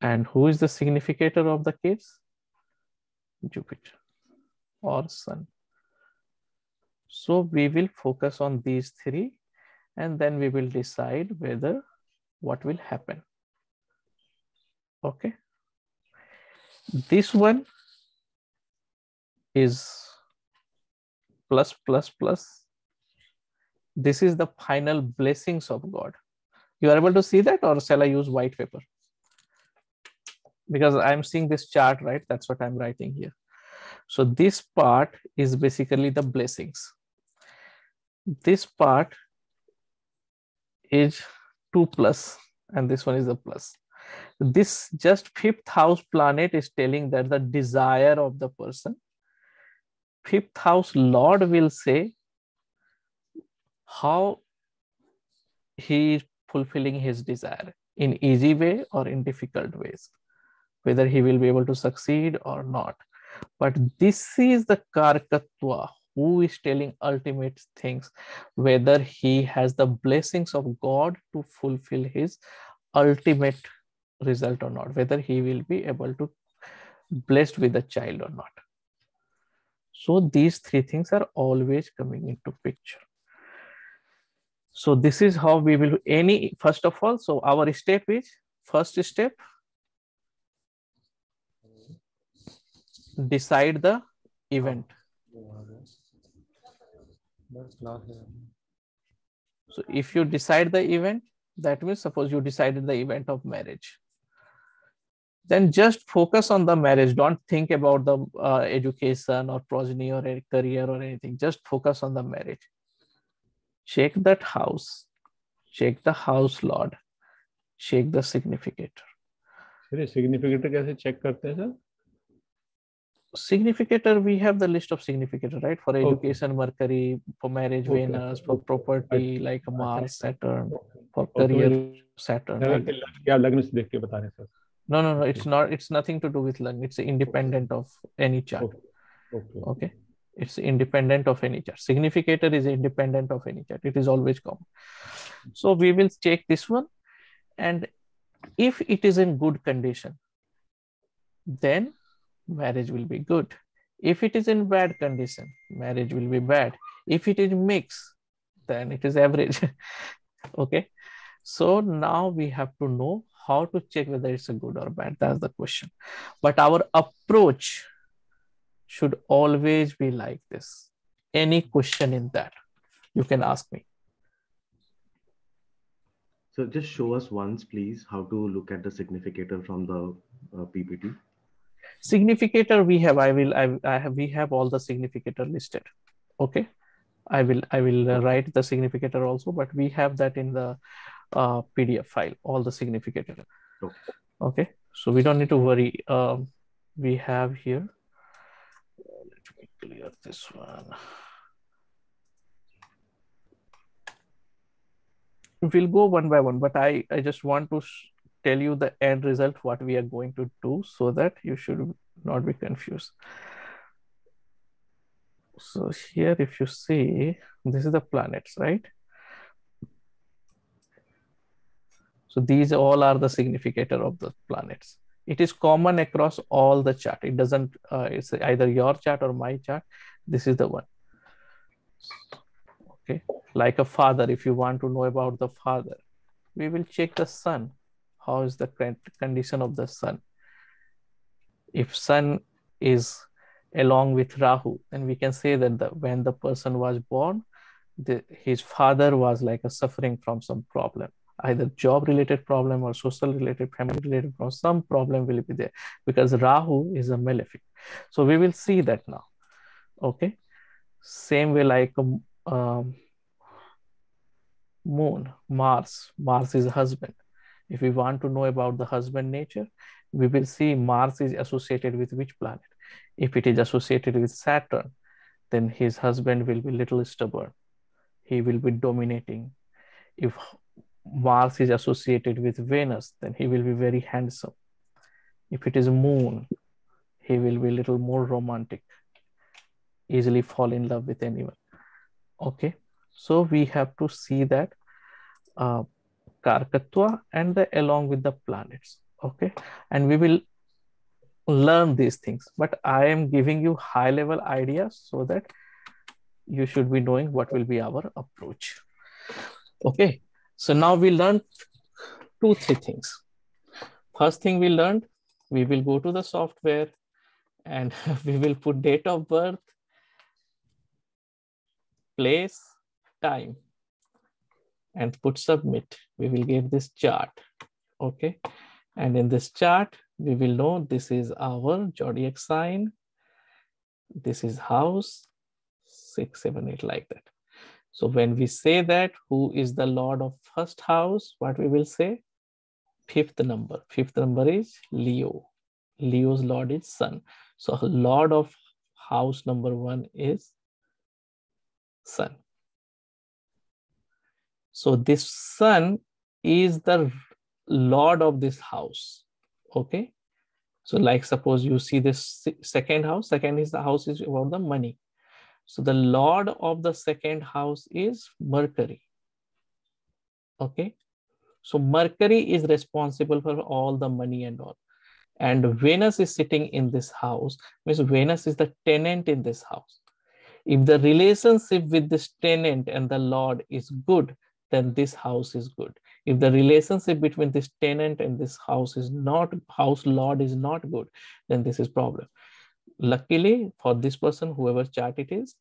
And who is the significator of the kids? Jupiter or Sun. So we will focus on these three and then we will decide whether what will happen. Okay. This one is plus plus plus. This is the final blessings of God. You are able to see that or shall I use white paper? Because I'm seeing this chart, right? That's what I'm writing here. So this part is basically the blessings. This part is 2 plus and this one is a plus. This just fifth house planet is telling that the desire of the person. Fifth house Lord will say how he is fulfilling his desire in easy way or in difficult ways, whether he will be able to succeed or not. But this is the Karkatva who is telling ultimate things, whether he has the blessings of God to fulfill his ultimate result or not, whether he will be able to blessed with a child or not. So these three things are always coming into picture. So this is how we will any first of all. So our step is first step decide the event. So if you decide the event, that means suppose you decided the event of marriage Then just focus on the marriage. Don't think about the uh, education or progeny or a career or anything. Just focus on the marriage. Check that house. Check the house lord. Check the significator. significator कैसे check करते हैं sir? significator we have the list of significator right for education okay. mercury for marriage okay. venus for property I, like mars saturn for career saturn no no no it's not it's nothing to do with lung it's independent of any chart okay. okay it's independent of any chart significator is independent of any chart it is always common so we will check this one and if it is in good condition then marriage will be good. If it is in bad condition, marriage will be bad. If it is mixed, then it is average. okay. So now we have to know how to check whether it's a good or bad. That's the question. But our approach should always be like this. Any question in that, you can ask me. So just show us once, please, how to look at the significator from the uh, PPT significator we have i will I, I have we have all the significator listed okay i will i will uh, write the significator also but we have that in the uh, pdf file all the significator okay. okay so we don't need to worry um, we have here let me clear this one we'll go one by one but i i just want to tell you the end result, what we are going to do so that you should not be confused. So here, if you see, this is the planets, right? So these all are the significator of the planets. It is common across all the chart. It doesn't, uh, it's either your chart or my chart. This is the one. Okay, like a father, if you want to know about the father, we will check the sun how is the condition of the sun if sun is along with rahu then we can say that the, when the person was born the, his father was like a suffering from some problem either job related problem or social related family related problem some problem will be there because rahu is a malefic so we will see that now okay same way like um, um moon mars mars is husband if we want to know about the husband nature, we will see Mars is associated with which planet. If it is associated with Saturn, then his husband will be little stubborn. He will be dominating. If Mars is associated with Venus, then he will be very handsome. If it is Moon, he will be a little more romantic, easily fall in love with anyone. Okay, so we have to see that uh, Karkatva and the, along with the planets. Okay. And we will learn these things, but I am giving you high level ideas so that you should be knowing what will be our approach. Okay. So now we learned two, three things. First thing we learned we will go to the software and we will put date of birth, place, time, and put submit. We will get this chart, okay? And in this chart, we will know this is our zodiac sign. This is house, six, seven, eight, like that. So when we say that, who is the Lord of first house, what we will say? Fifth number. Fifth number is Leo. Leo's Lord is Sun. So Lord of house number one is Sun. So this Sun is the Lord of this house. Okay. So like suppose you see this second house, second is the house is about the money. So the Lord of the second house is Mercury. Okay. So Mercury is responsible for all the money and all. And Venus is sitting in this house, means Venus is the tenant in this house. If the relationship with this tenant and the Lord is good, then this house is good. If the relationship between this tenant and this house is not, house Lord is not good, then this is problem. Luckily for this person, whoever chart it is,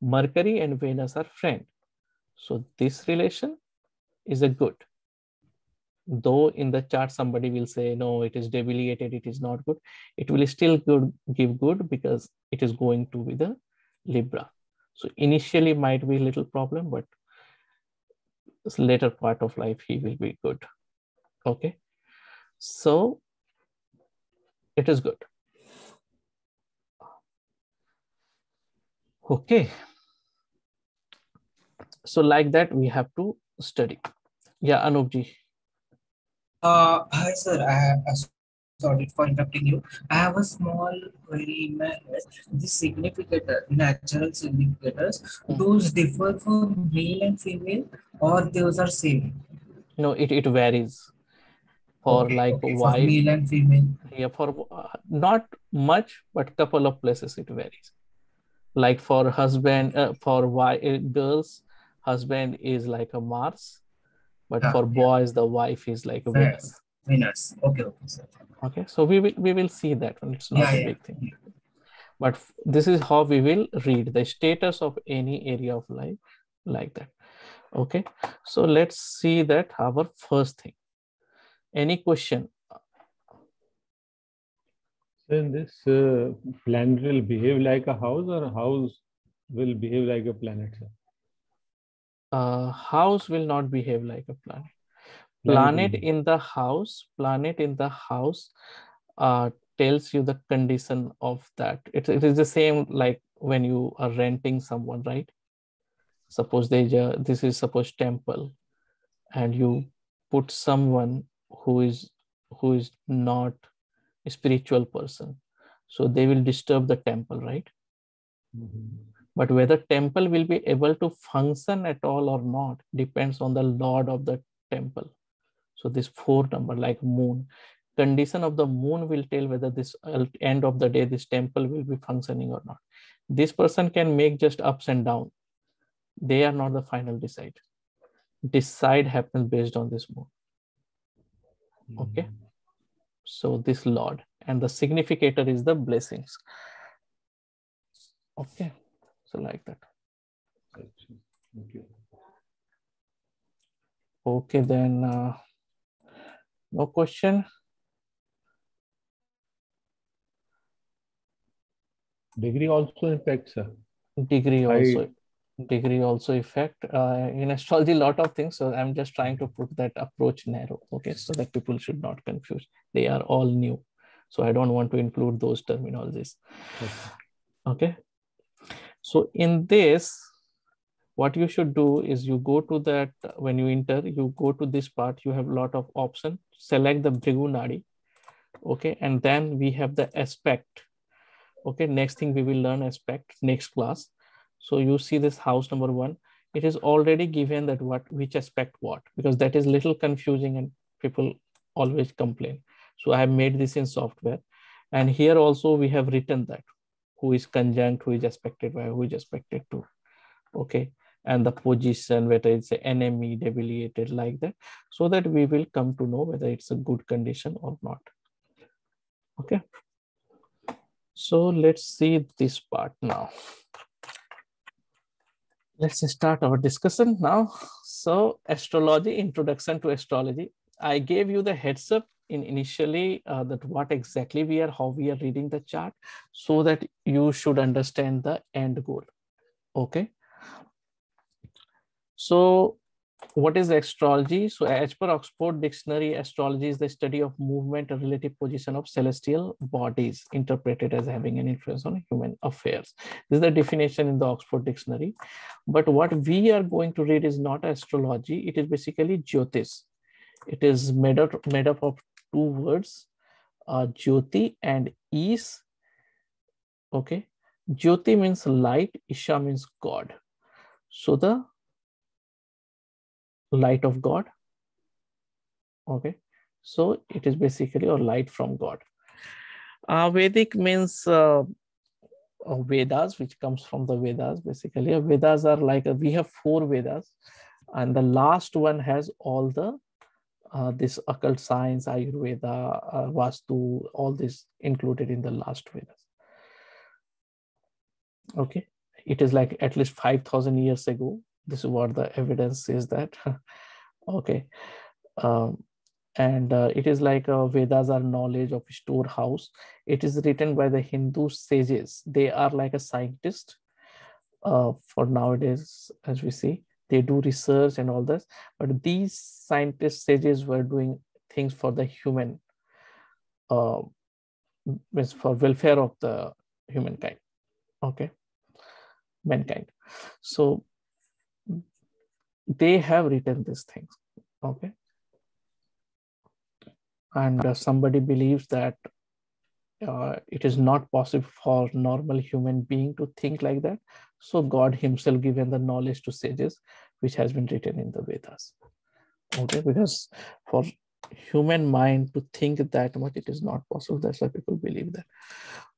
Mercury and Venus are friend. So this relation is a good. Though in the chart somebody will say, no, it is debilitated, it is not good. It will still good, give good because it is going to be the Libra. So initially might be a little problem, but later part of life he will be good. Okay. So it is good. Okay. So like that, we have to study. Yeah, Anupji. Uh, hi, sir. I have, uh, sorry for interrupting you. I have a small query in my head. The significator, natural significators, those differ for male and female or those are same? No, it, it varies for Okay, like okay, for male and female. yeah for uh, not much but couple of places it varies like for husband uh, for why uh, girls husband is like a mars but Yeah, for yeah. boys the wife is like a venus Venus. Okay, okay, sir. okay so we will we will see that one it's not Yeah, a yeah. big thing but this is how we will read the status of any area of life like that okay so let's see that our first thing any question Then this uh, planet will behave like a house or a house will behave like a planet? sir? uh, house will not behave like a planet. Planet in the house, planet in the house uh, tells you the condition of that. It, it is the same like when you are renting someone, right? Suppose they ju- this is suppose temple, and you put someone who is who is not spiritual person, so they will disturb the temple, right? Mm-hmm. But whether temple will be able to function at all or not depends on the lord of the temple. So this four number like moon, condition of the moon will tell whether this end of the day this temple will be functioning or not. This person can make just ups and down. They are not the final decide. Decide happens based on this moon. Okay. Mm-hmm. So this lord and the significator is the blessings. Okay. So like that. Okay. Okay, then uh, no question. Degree also impacts, sir. Degree I- also degree also effect uh, in astrology. lot of things. So I'm just trying to put that approach narrow. Okay, so that people should not confuse. They are all new, so I don't want to include those terminologies. Okay. So in this, what you should do is you go to that when you enter, you go to this part. You have a lot of option. Select the Bhrigu Nadi. Okay, and then we have the aspect. Okay, next thing we will learn aspect next class. So you see this house number one. It is already given that what which aspect what because that is little confusing and people always complain. So I have made this in software, and here also we have written that who is conjunct, who is aspected by, who is aspected to. Okay, and the position whether it's an enemy debilitated like that, so that we will come to know whether it's a good condition or not. Okay. So let's see this part now. Let's start our discussion now. So astrology, introduction to astrology. I gave you the heads up in initially uh, that what exactly we are, how we are reading the chart so that you should understand the end goal. Okay. So what is astrology? So as per Oxford Dictionary, astrology is the study of movement and relative position of celestial bodies interpreted as having an influence on human affairs. This is the definition in the Oxford Dictionary. But what we are going to read is not astrology. It is basically Jyotish. It is made up, made up of two words, uh, Jyoti and Ish. Okay. Jyoti means light, Isha means God. So the light of God. Okay, so it is basically a light from God. Uh, Vedic means uh, uh, Vedas, which comes from the Vedas. Basically, uh, Vedas are like a, we have four Vedas, and the last one has all the uh, this occult science, Ayurveda, uh, Vastu, all this included in the last Vedas. Okay, it is like at least five thousand years ago this is what the evidence is that. Okay. Um, and uh, it is like uh, vedas are knowledge of storehouse. It is written by the hindu sages. They are like a scientist uh, for nowadays as we see. They do research and all this. But these scientists sages were doing things for the human uh, for welfare of the humankind. Okay. Mankind. So they have written these things okay? And uh, somebody believes that uh, it is not possible for normal human being to think like that. So god himself given the knowledge to sages which has been written in the vedas okay? Because for human mind to think that much it is not possible. That's why people believe that.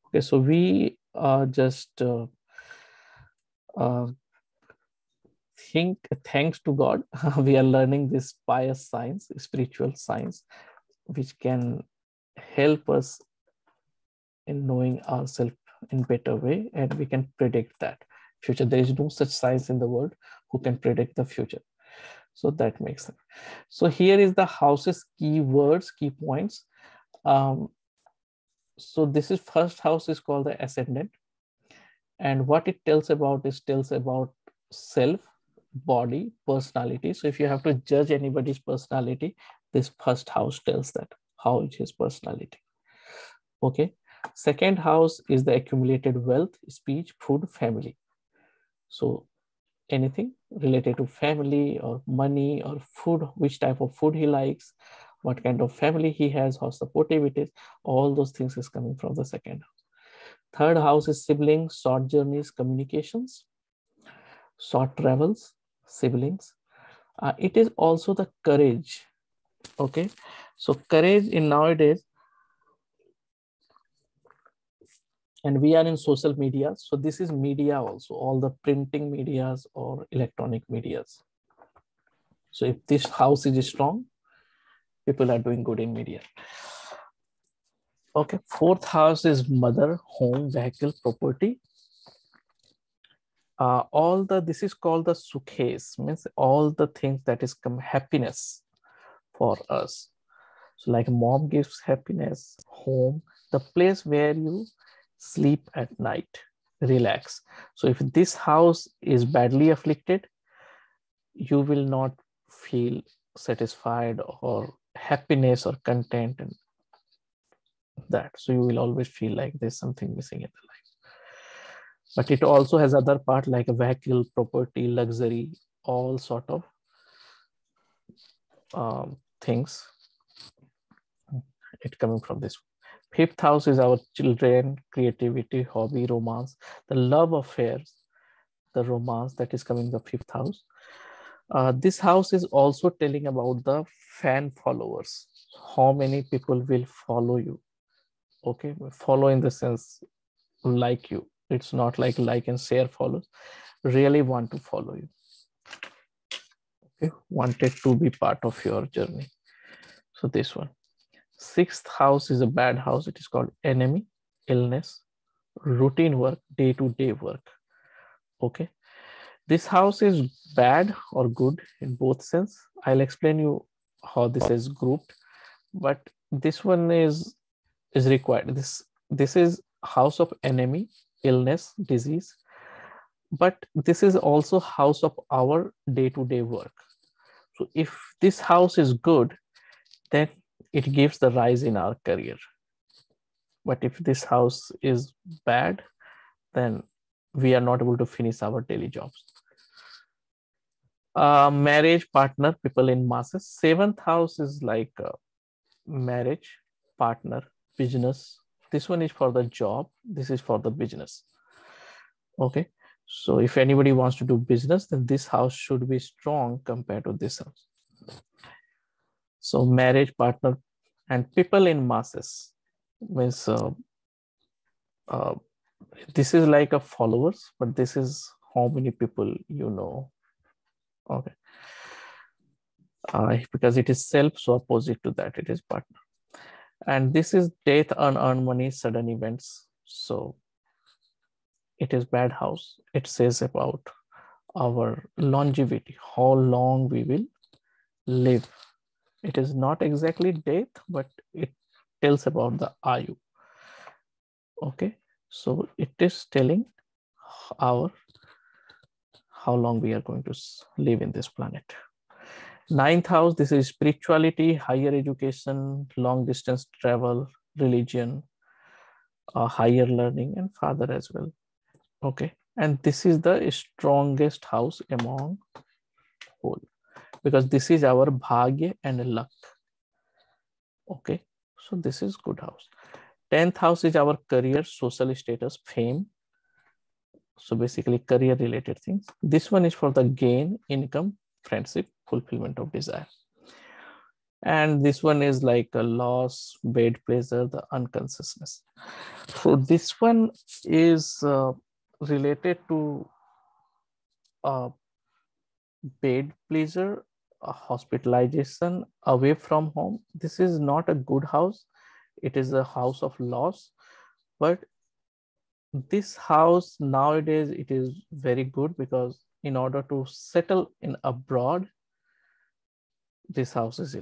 Okay so we are just uh, uh, think thanks to god we are learning this pious science spiritual science which can help us in knowing ourselves in better way and we can predict that future. There is no such science in the world who can predict the future. So that makes sense. So here is the houses key words key points. Um, so this is first house is called the ascendant. And what it tells about is tells about self body personality. So if you have to judge anybody's personality this first house tells that how is his personality. Okay. Second house is the accumulated wealth speech food family. So anything related to family or money or food which type of food he likes what kind of family he has how supportive it is all those things is coming from the second house. Third house is siblings short journeys communications short travels siblings. Uh, it is also the courage. Okay, so courage in nowadays, and we are in social media. So this is media also, all the printing medias or electronic medias. So if this house is strong, people are doing good in media. Okay, fourth house is mother, home, vehicle, property uh, all the this is called the sukhes means all the things that is come happiness for us. So like mom gives happiness home the place where you sleep at night relax. So if this house is badly afflicted you will not feel satisfied or happiness or content and that. So you will always feel like there's something missing in the life but it also has other part like a vehicle property luxury all sort of um, things. It coming from this. Fifth house is our children creativity hobby romance the love affairs the romance that is coming the fifth house. Uh, this house is also telling about the fan followers. How many people will follow you? Okay follow in the sense like you it's not like like and share follows really want to follow you okay wanted to be part of your journey so this one Sixth house is a bad house. It is called enemy, illness, routine work, day-to-day work. Okay. This house is bad or good in both sense. I'll explain you how this is grouped, but this one is is required. This this is house of enemy, illness, disease, but this is also house of our day-to-day work. So if this house is good, then it gives the rise in our career. But if this house is bad, then we are not able to finish our daily jobs. Uh, marriage, partner, people in masses. Seventh house is like uh, marriage, partner, business. This one is for the job. This is for the business. Okay. So if anybody wants to do business, then this house should be strong compared to this house. So marriage, partner, and people in masses means uh, uh, this is like a followers, but this is how many people you know. Okay. Uh, because it is self, so opposite to that, it is partner. And this is death, unearned money, sudden events. So it is bad house. It says about our longevity, how long we will live. It is not exactly death, but it tells about the ayu. Okay, so it is telling our how long we are going to live in this planet. Ninth house, this is spirituality, higher education, long distance travel, religion, uh, higher learning, and father as well. Okay, and this is the strongest house among whole because this is our bhagya and luck. Okay, so this is good house. 10th house is our career, social status, fame. So basically career related things. This one is for the gain, income, friendship, fulfillment of desire. And this one is like a loss, bad pleasure, the unconsciousness. So this one is uh, related to uh, bed pleasure, hospitalization, away from home. This is not a good house. It is a house of loss. But this house nowadays, it is very good because in order to settle in abroad, this house is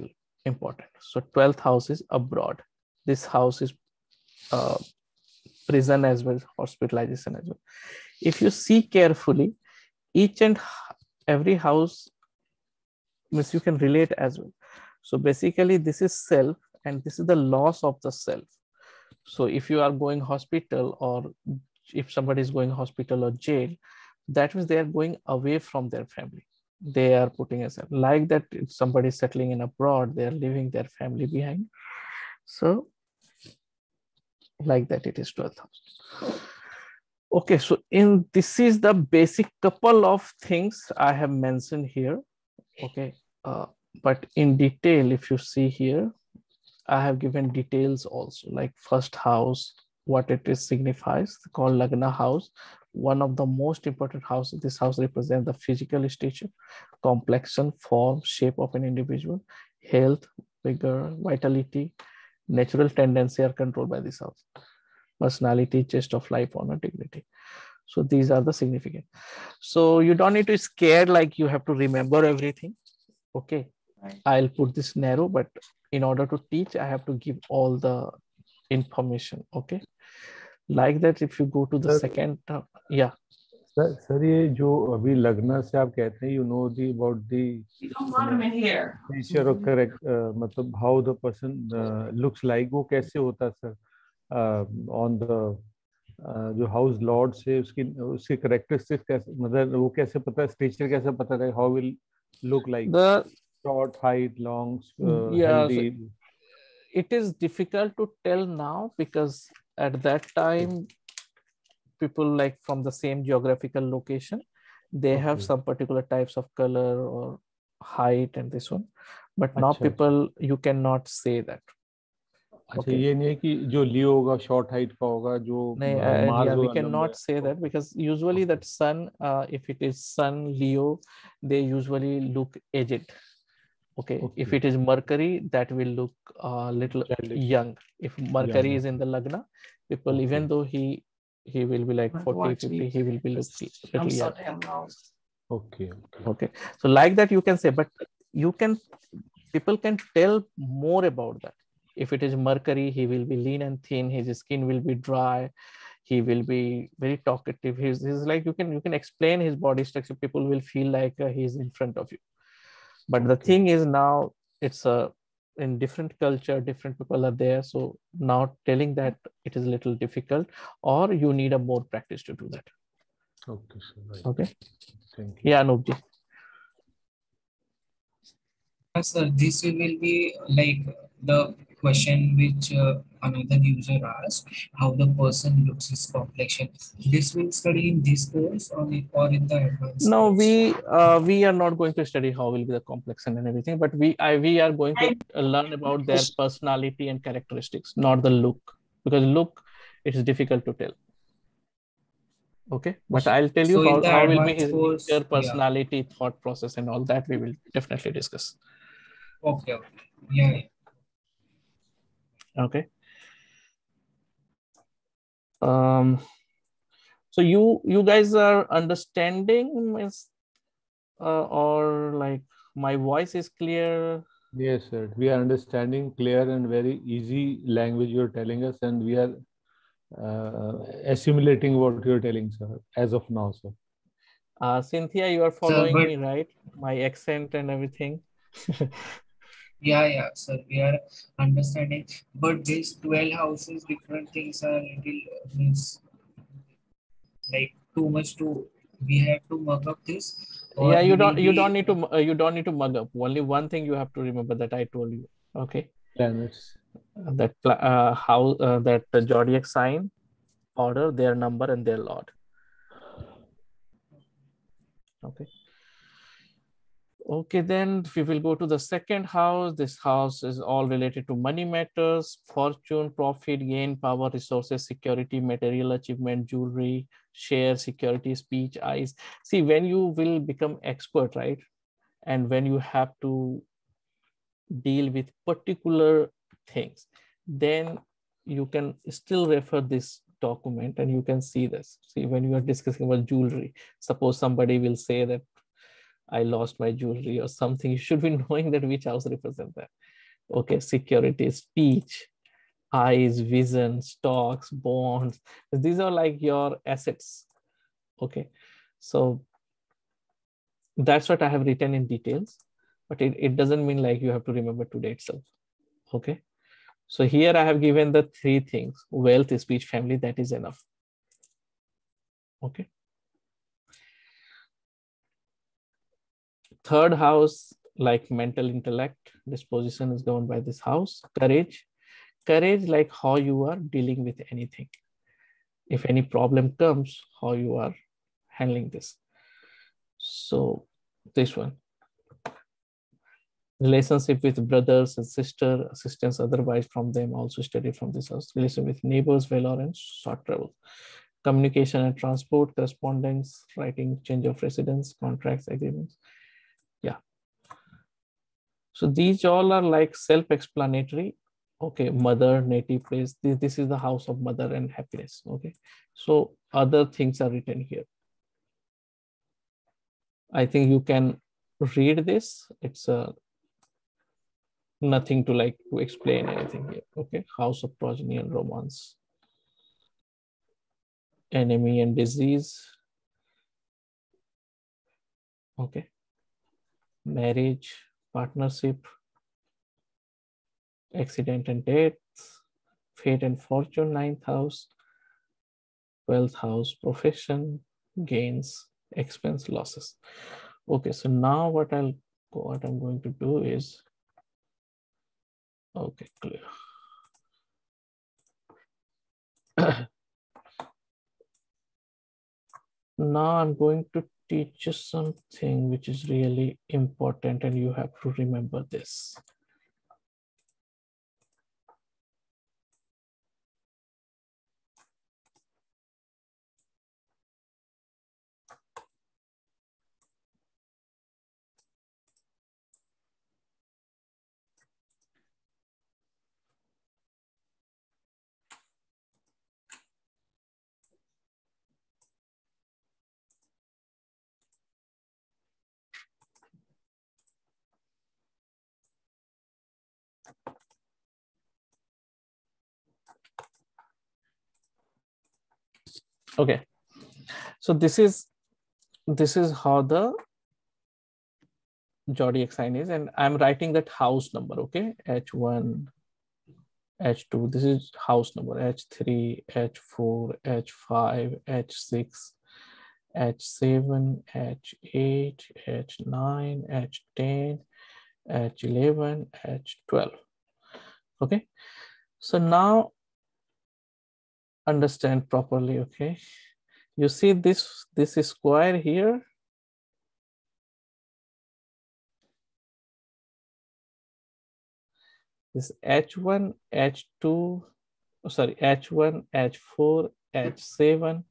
important. So 12th house is abroad. This house is uh, prison as well, hospitalization as well. If you see carefully, each and every house means you can relate as well. So basically this is self and this is the loss of the self. So if you are going hospital or if somebody is going hospital or jail, that means they are going away from their family. They are putting aside like that if somebody is settling in abroad, they are leaving their family behind. So like that it is 12th house. Okay, so in this is the basic couple of things I have mentioned here. Okay, uh, but in detail, if you see here, I have given details also like first house, what it is signifies called Lagna house. One of the most important houses. This house represents the physical stature, complexion, form, shape of an individual, health, vigor, vitality, natural tendency are controlled by this house. Personality, chest of life, honor, dignity. So these are the significant. So you don't need to scared like you have to remember everything. Okay. Right. I'll put this narrow, but in order to teach, I have to give all the information. Okay. Like that if you go to the second या sir ये जो अभी लगना से आप कहते हैं you know the about the correct मतलब how the person looks like वो कैसे होता सर ऑन द जो हाउस लॉर्ड से उसकी उसके करेक्टरिस्टिक्स कैसे मतलब वो कैसे पता है स्टेचर कैसे पता है how will look like short height long it is difficult to tell now because at that time people like from the same geographical location they Okay. have some particular types of color or height and this one but now अच्छा people you cannot say that अच्छा okay ये नहीं है कि जो लियो होगा short height का होगा जो Nay, uh, uh, Mars yeah, we होगा cannot लंबे say that because usually that sun, uh, if it is sun Leo, they usually look aged. Okay. Okay. If it is Mercury, that will look a little Childish. young. If Mercury Young. is in the Lagna, people, Okay. even though he he will be like But 40, 50, he will be look little young. Okay. Okay. Okay. So like that you can say, but you can people can tell more about that. If it is Mercury, he will be lean and thin, his skin will be dry, he will be very talkative. He's, he's like you can you can explain his body structure. People will feel like uh, he's in front of you. But the thing is now it's a in different culture, different people are there. So now telling that it is a little difficult, or you need a more practice to do that. Okay. sir. Right. Okay. Thank you. Yeah, Anupji. Yes, sir. This will be like the question which uh, another user asked, how the person looks his complexion. This will study in this course or, in- or in the advanced No, course? we uh, we are not going to study how will be the complexion and everything, but we I, we are going to learn about their personality and characteristics, not the look, because look it is difficult to tell. Okay, but I'll tell you So how, how will be his course, nature, yeah. personality, thought process, and all that we will definitely discuss. Okay, yeah. Okay. Um. So you you guys are understanding, Miss, uh, or like my voice is clear. Yes, sir. We are understanding clear and very easy language you're telling us, and we are uh, assimilating what you're telling, sir, as of now, sir. Uh, Cynthia, you are following but- me, right? My accent and everything. Yeah, yeah, sir. We are understanding. But these 12 houses, different things are little uh, means like too much to we have to mug up this. yeah, you don't you be- don't need to uh, you don't need to mug up. Only one thing you have to remember that I told you. Okay, Planets. Uh, that uh, how uh, that the zodiac sign, order, their number, and their lord. Okay. Okay, then we will go to the second house. This house is all related to money matters, fortune, profit, gain, power, resources, security, material achievement, jewelry, share, security, speech, eyes. See, when you will become expert, right? And when you have to deal with particular things, then you can still refer this document and you can see this. See, when you are discussing about jewelry, suppose somebody will say that I lost my jewelry or something, you should be knowing that which house represent that. Okay, security, speech, eyes, vision, stocks, bonds. These are like your assets. Okay, so that's what I have written in details, but it, it doesn't mean like you have to remember today itself. Okay, so here I have given the three things, wealth, speech, family, that is enough. Okay. Third house, like mental intellect, disposition is governed by this house. Courage, courage, like how you are dealing with anything. If any problem comes, how you are handling this. So this one. Relationship with brothers and sister, assistance otherwise from them, also studied from this house. Relation with neighbors, valor and short travel. Communication and transport, correspondence, writing, change of residence, contracts, agreements. So these all are like self-explanatory. Okay, mother, native place. This, this is the house of mother and happiness. Okay. So other things are written here. I think you can read this. It's a nothing to like to explain anything here. Okay, house of progeny and romance, enemy and disease. Okay, marriage, partnership, accident and death, fate and fortune, ninth house, twelfth house, profession, gains, expense, losses. Okay, so now what I'll what I'm going to do is okay, clear. now I'm going to teach you something which is really important and you have to remember this. Okay. So this is this is how the zodiac sign is, and I'm writing that house number. Okay, H1, H2. This is house number H3, H4, H5, H6, H7, H8, H9, H10, H11, H12. Okay, so now understand properly, okay? You see this, this square here? This H1, H2, sorry, H1, H4, H7,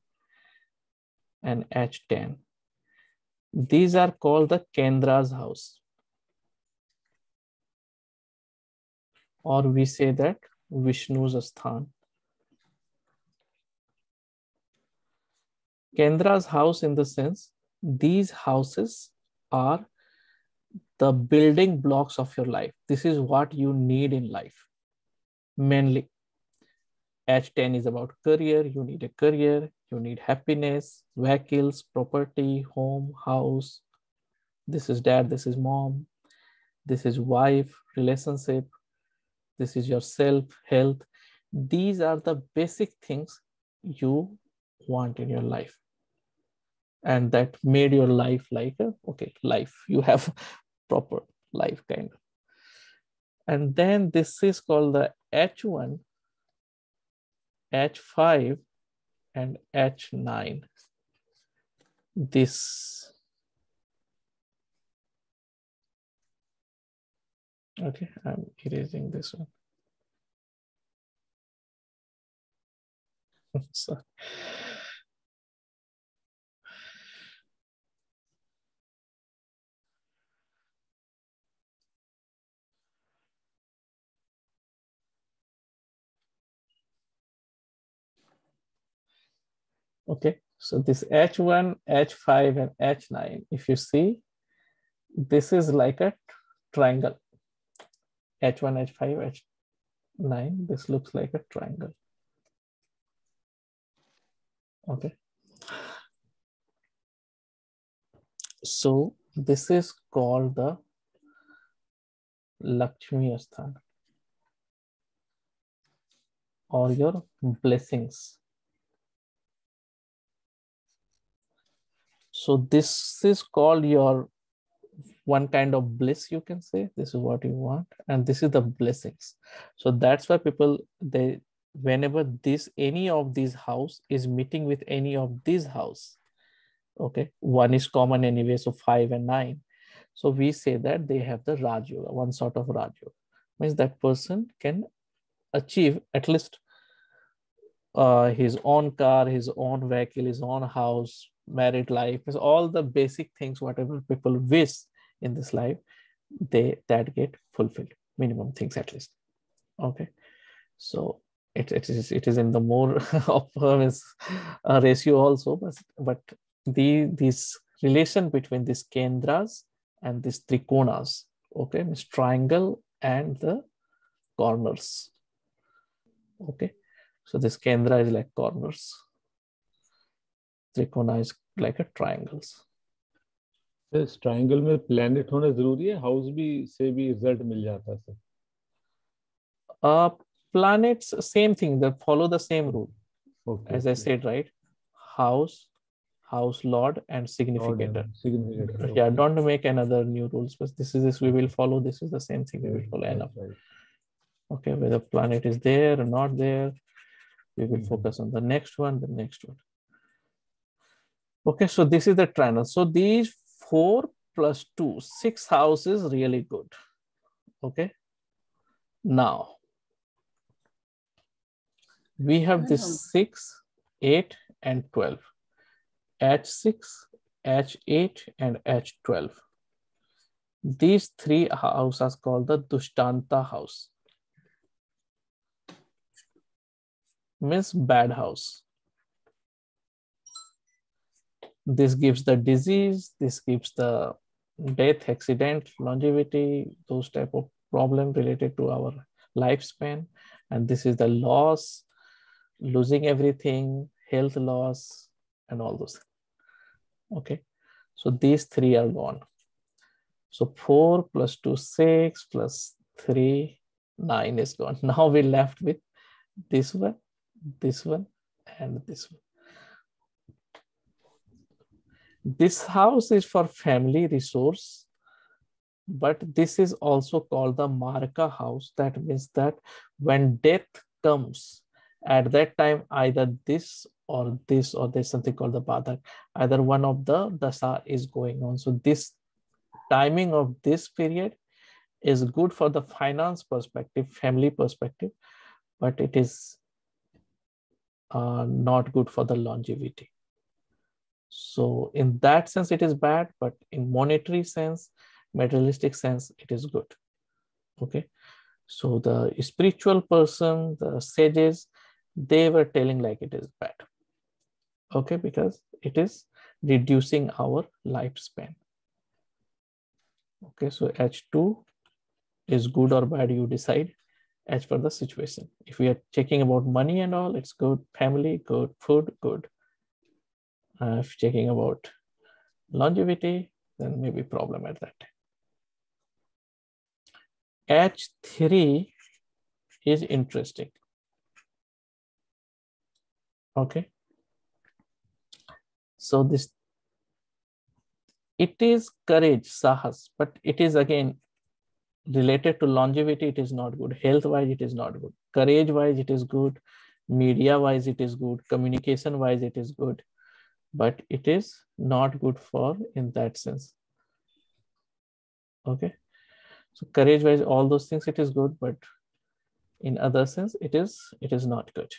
and H10. These are called the Kendra's house. Or we say that Vishnu's Asthan. Kendra's house in the sense, these houses are the building blocks of your life. This is what you need in life, mainly. H10 is about career. You need a career. You need happiness, vehicles, property, home, house. This is dad. This is mom. This is wife, relationship. This is yourself, health. These are the basic things you want in your life. And that made your life like a, okay, life. You have proper life kind of. And then this is called the H1 H5 and H9. This, okay, I'm erasing this one. Sorry. Okay, so this H1, H5, and H9, if you see, this is like a triangle. H1, H5, H9, this looks like a triangle. Okay. So this is called the Lakshmi Asthan or your blessings. So this is called your one kind of bliss, you can say. This is what you want. And this is the blessings. So that's why people, they whenever this any of these house is meeting with any of these house, okay, one is common anyway, so five and nine. So we say that they have the Yoga, one sort of Yoga. Means that person can achieve at least uh, his own car, his own vehicle, his own house, married life is all the basic things whatever people wish in this life they that get fulfilled minimum things at least okay so it, it is it is in the more of a ratio also but but the this relation between these kendras and these trikonas okay this triangle and the corners okay so this kendra is like corners trikona is like a triangles इस triangle में planet होना जरूरी है house भी से भी result मिल जाता है sir uh planets same thing they follow the same rule okay, as i said right house house lord and significator, lord significator. Okay. yeah don't make another new rules but this is this we will follow this is the same thing we will follow enough right. okay whether planet is there or not there we will mm -hmm. focus on the next one the next one Okay, so this is the triangle. So these four plus two, six houses really good. Okay. Now, we have this six, eight, and 12. H6, H8, and H12. These three houses are called the Dusthana house. Means bad house this gives the disease this gives the death accident longevity those type of problem related to our lifespan and this is the loss losing everything health loss, and all those. Okay, so these three are gone. So 4 plus 2, 6 plus 3, 9 is gone. Now we're left with this one, this one, and this one. This house is for family resource, but this is also called the Marka house. That means that when death comes, at that time, either this or this or there's something called the Badak, either one of the dasa is going on. So this timing of this period is good for the finance perspective, family perspective, but it is uh, not good for the longevity. So in that sense, it is bad, but in monetary sense, materialistic sense, it is good. Okay. So the spiritual person, the sages, they were telling like it is bad. Okay, because it is reducing our lifespan. Okay, so H2 is good or bad, you decide as per the situation. If we are checking about money and all, it's good. Family, good. Food, good. Uh, if checking about longevity, then maybe problem at that. H3 is interesting. Okay. So this, it is courage, sahas, but it is again related to longevity, it is not good. Health wise, it is not good. Courage wise, it is good. Media wise, it is good. Communication wise, it is good. But it is not good for in that sense. Okay. So courage wise, all those things, it is good, but in other sense, it is it is not good.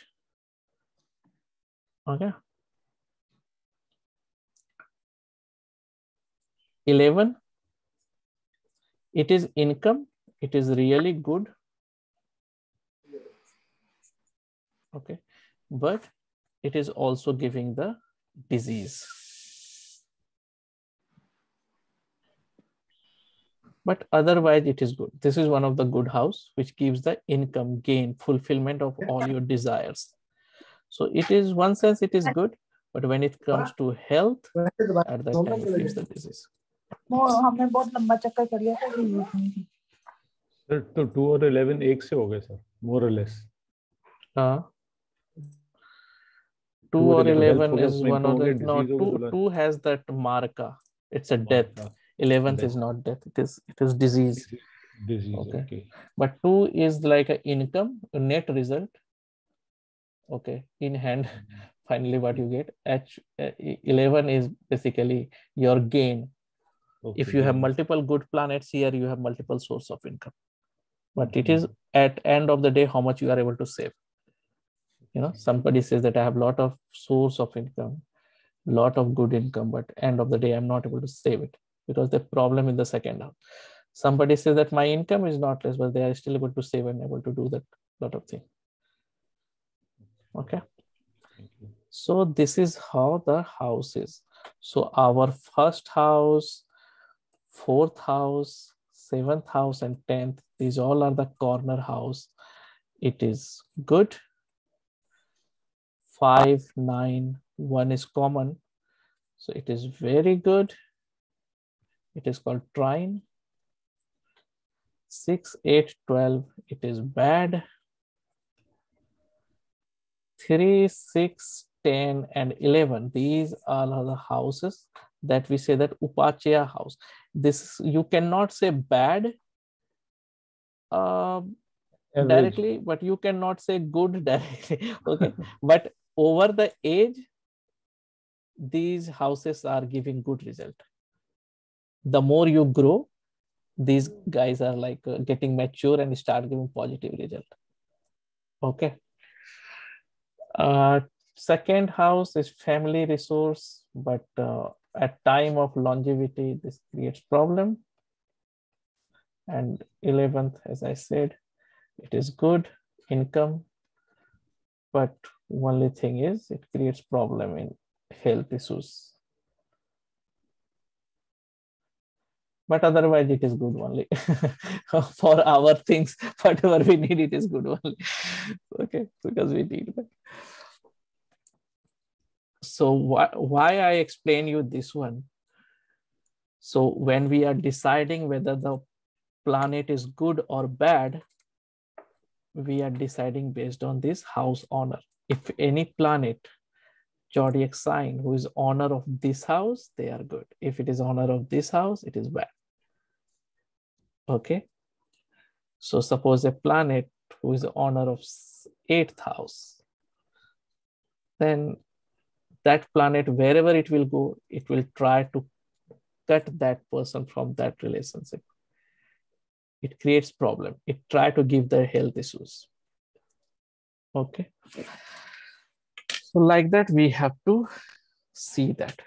Okay. 11 it is income. It is really good. Okay. But it is also giving the disease. But otherwise it is good. This is one of the good house which gives the income gain fulfillment of all your desires so it is one sense it is good but when it comes to health at that time it gives the disease हमने बहुत लंबा चक्कर कर लिया था sir तो two और eleven एक से हो गए सर मोर और लेस हाँ two or 11 is one of the no two two has that marka it's a death 11th is not death it is it is disease disease okay. okay. but two is like a income a net result okay in hand finally what you get. H uh, 11 is basically your gain. Okay. if you have multiple good planets here you have multiple source of income. But it is at end of the day how much you are able to save. You know somebody says that i have a lot of source of income lot of good income but end of the day i'm not able to save it because the problem in the second half. Somebody says that my income is not less but they are still able to save and able to do that lot of thing okay so this is how the house is so our first house fourth house seventh house and 10th these all are the corner house it is good five, nine, one is common. So it is very good. It is called trine. Six, eight, 12, it is bad. Three, six, 10, and 11, these are the houses that we say that Upachaya house. This, you cannot say bad uh, directly, but you cannot say good directly. okay, but over the age, these houses are giving good result. The more you grow, these guys are like uh, getting mature and start giving positive result. Okay. Uh, second house is family resource, but uh, at time of longevity, this creates problem. And 11th, as I said, it is good income, but only thing is it creates problem in health issues. But otherwise it is good only. For our things whatever we need it is good only. Okay because we need that so wh- why I explain you this one? So when we are deciding whether the planet is good or bad, we are deciding based on this house owner. If any planet, zodiac sign, who is owner of this house, they are good. If it is owner of this house, it is bad. Okay. So suppose a planet who is the owner of eighth house, then that planet, wherever it will go, it will try to cut that person from that relationship. It creates problem. It try to give their health issues. Okay. So like that, we have to see that.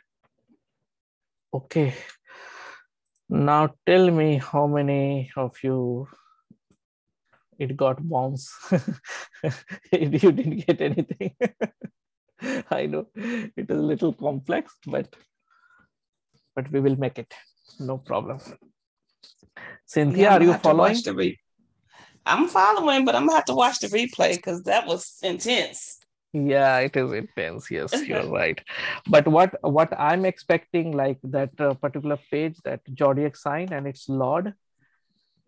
Okay. Now tell me how many of you it got bombs. you didn't get anything. I know it is a little complex, but but we will make it. No problem. Cynthia, Yeah, are you have to watch following? re- I'm following, but I'm gonna have to watch the replay because that was intense. Yeah, it is intense. Yes, you're right. But what what I'm expecting, like that uh, particular page, that zodiac sign and its lord.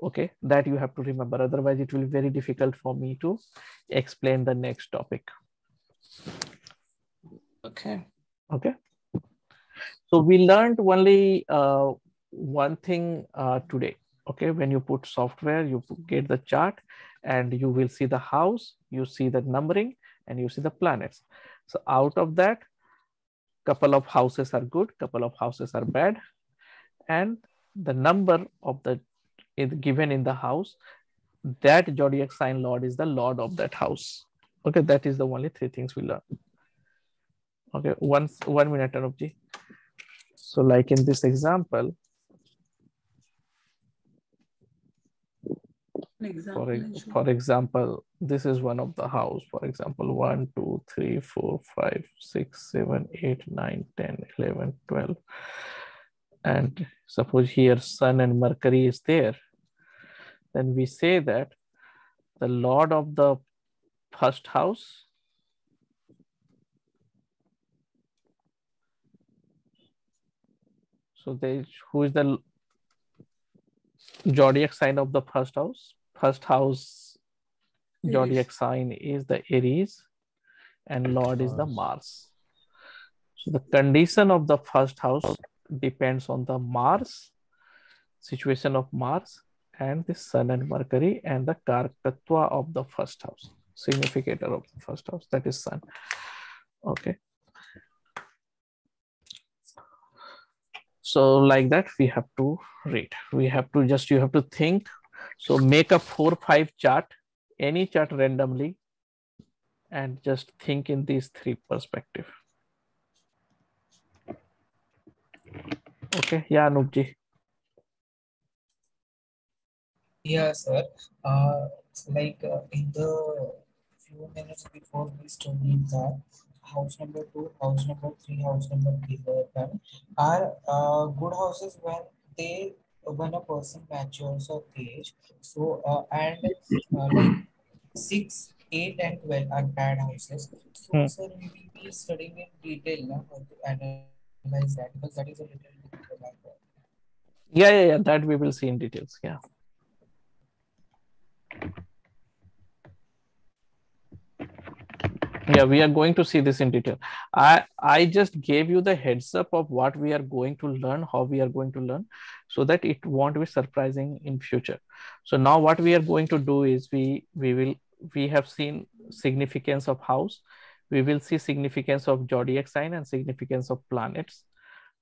Okay, that you have to remember. Otherwise, it will be very difficult for me to explain the next topic. Okay. Okay. So we learned only uh, one thing uh, today. Okay, when you put software, you get the chart, and you will see the house, you see the numbering, and you see the planets. So out of that, couple of houses are good, couple of houses are bad, and the number of the is given in the house, that zodiac sign lord is the lord of that house. Okay, that is the only three things we learn. Okay, one one minute, Anupji. So like in this example, for, for example, this is one of the house. For example, 1, 2, 3, 4, 5, 6, 7, 8, 9, 10, 11, 12. And suppose here Sun and Mercury is there. Then we say that the Lord of the first house So they who is the zodiac sign of the first house? First house zodiac sign is the Aries and Lord is the Mars. So the condition of the first house depends on the Mars, situation of Mars and the Sun and Mercury and the Karkatva of the first house, significator of the first house, that is Sun. Okay. So like that, we have to read. We have to just, you have to think. So make a four, five chart, any chart randomly, and just think in these three perspective. Okay, yeah, Anupji. Yeah, sir. Uh, it's like uh, in the few minutes before we studied that house number two, house number three, house number done. Are uh, good houses when they when a person matures or age. So uh, and uh, like six, eight, and twelve are bad houses. So Hmm. sir, we will be studying in detail now how to analyze that because that is a little as. Yeah, yeah, yeah, that we will see in details. Yeah. Yeah, we are going to see this in detail. I I just gave you the heads up of what we are going to learn, how we are going to learn, so that it won't be surprising in future. So now what we are going to do is we we will we have seen significance of house, we will see significance of zodiac sign and significance of planets.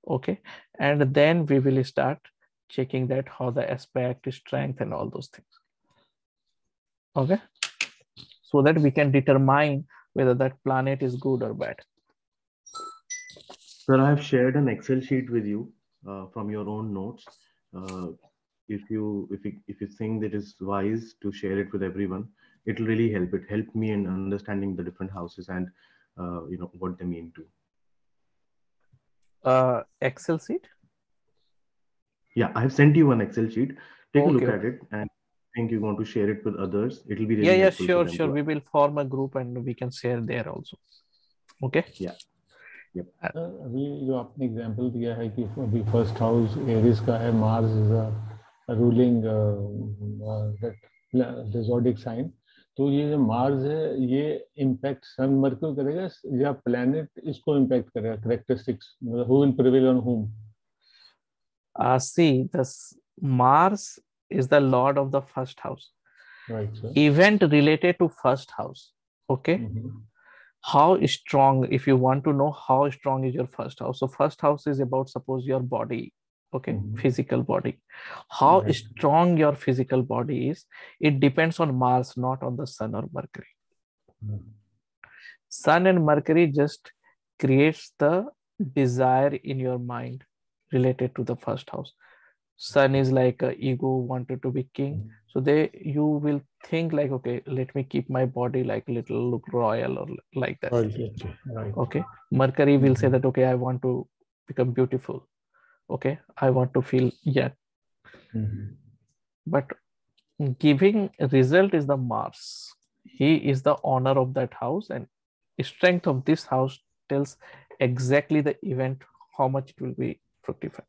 Okay, and then we will start checking that how the aspect, strength, and all those things. Okay, so that we can determine whether that planet is good or bad. Sir, I have shared an Excel sheet with you uh, from your own notes. Uh, if you if you if you think that is wise to share it with everyone, it will really help. It helped me in understanding the different houses and uh, you know what they mean to. Uh, Excel sheet. Yeah, I have sent you an Excel sheet. Take a look at it and think you want to share it with others. It will be really Yeah, yeah, helpful for sure, them sure. to We will form a group and we can share there also. Okay. Yeah. अभी जो आपने example दिया है कि अभी first house Aries का है Mars is a ruling that sine तो ये जो मार्स है ये इम्पैक्ट सन मर्क्यूरी करेगा या प्लैनेट इसको इम्पैक्ट करेगा करेक्टरिस्टिक्स मतलब हु विल प्रिवेल ऑन हुम uh see this mars is the lord of the first house right sir. event related to first house okay Mhm. how strong if you want to know how strong is your first house so first house is about suppose your body okay Mhm. physical body how Right. strong your physical body is it depends on mars not on the sun or mercury Mhm. sun and mercury just creates the desire in your mind related to the first house sun is like a ego wanted to be king. So they you will think like okay let me keep my body like little look royal or like that. Okay, right. okay. Mercury will say that okay i want to become beautiful. Okay. I want to feel young. Mhm. but giving result is the mars. He is the owner of that house and strength of this house tells exactly the event how much it will be fructified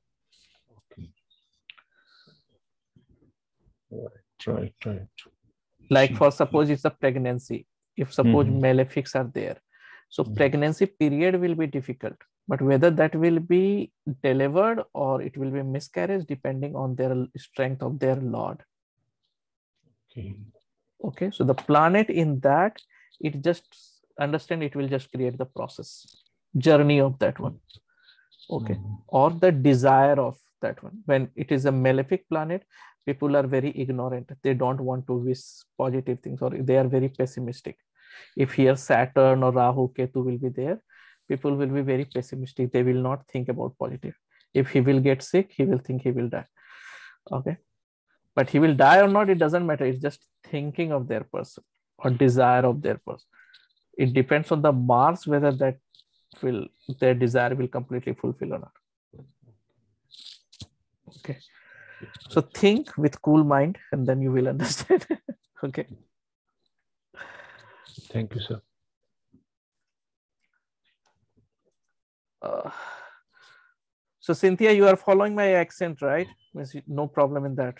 Right, right, right. like for suppose it's a pregnancy if suppose Mhm. malefics are there so Mhm. pregnancy period will be difficult but whether that will be delivered or it will be miscarriage depending on their strength of their lord Okay. okay so the planet in that it just understand it will just create the process journey of that one okay Mhm. or the desire of that one when it is a malefic planet people are very ignorant. They don't want to wish positive things or they are very pessimistic. If here saturn or rahu ketu will be there people will be very pessimistic. They will not think about positive if he will get sick he will think he will die. Okay? But he will die or not it doesn't matter. It's just thinking of their person or desire of their person. It depends on the mars whether that will their desire will completely fulfill or not. Okay so think with cool mind and then you will understand okay Thank you, sir. uh, so cynthia you are following my accent right Means you- no problem in that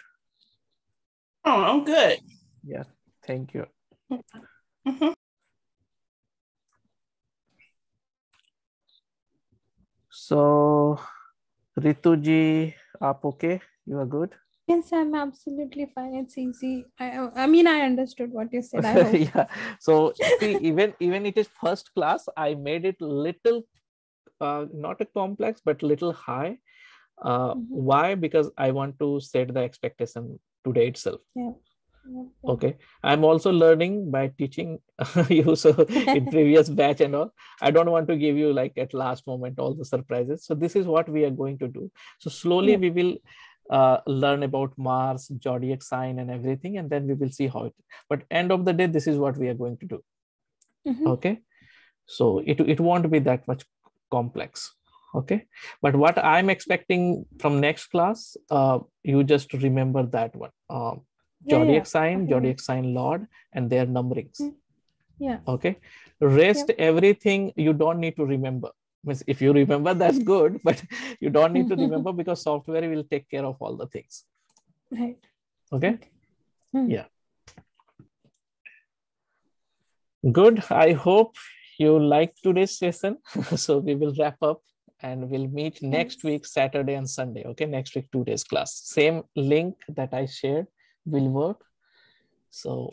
Oh, I'm good. yeah thank you Mhm. so rituji aap okay you are good Yes, I'm absolutely fine. It's easy. I I mean, I understood what you said. Yeah so see even even it is first class i made it little uh, not a complex but little high uh, Mhm. why because i want to set the expectation today itself Yeah. Yeah, yeah. okay i'm also learning by teaching you so in previous batch and all i don't want to give you like at last moment all the surprises so this is what we are going to do so slowly Yeah. we will uh, learn about mars zodiac sign and everything and then we will see how it but end of the day this is what we are going to do Mhm. okay so it, it won't be that much complex okay but what i'm expecting from next class uh, you just remember that one um, Yeah, zodiac yeah. sign Okay. zodiac sign lord and their numberings Mm. Yeah. okay rest everything you don't need to remember if you remember that's good but you don't need to remember because software will take care of all the things. Right. okay? Hmm. yeah. Good. I hope you liked today's session. So we will wrap up and we'll meet next week saturday and sunday. Okay? Next week two days class. Same link that i shared will work. So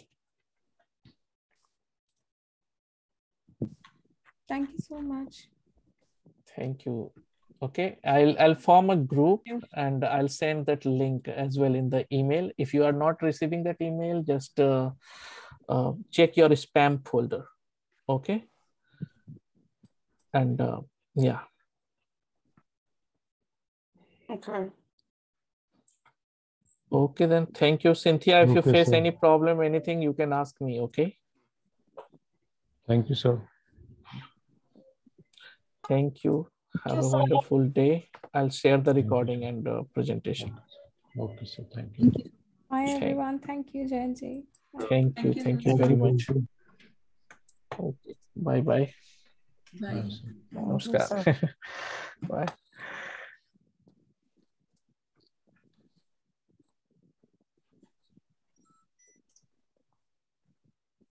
Thank you so much. Thank you. Okay i'll i'll form a group and i'll send that link as well in the email. If you are not receiving that email just uh, uh, check your spam folder. Okay? And uh, yeah. Okay. okay then. Thank you cynthia. If you face sir. any problem anything you can ask me okay? Thank you, sir. Thank you have you, a sir. wonderful day i'll share the recording and uh, presentation Okay, sir. Thank you. Bye, Okay. everyone. Thank you, Jayantji. thank you Thank you. thank you very much okay bye bye Bye. Namaskar. Bye.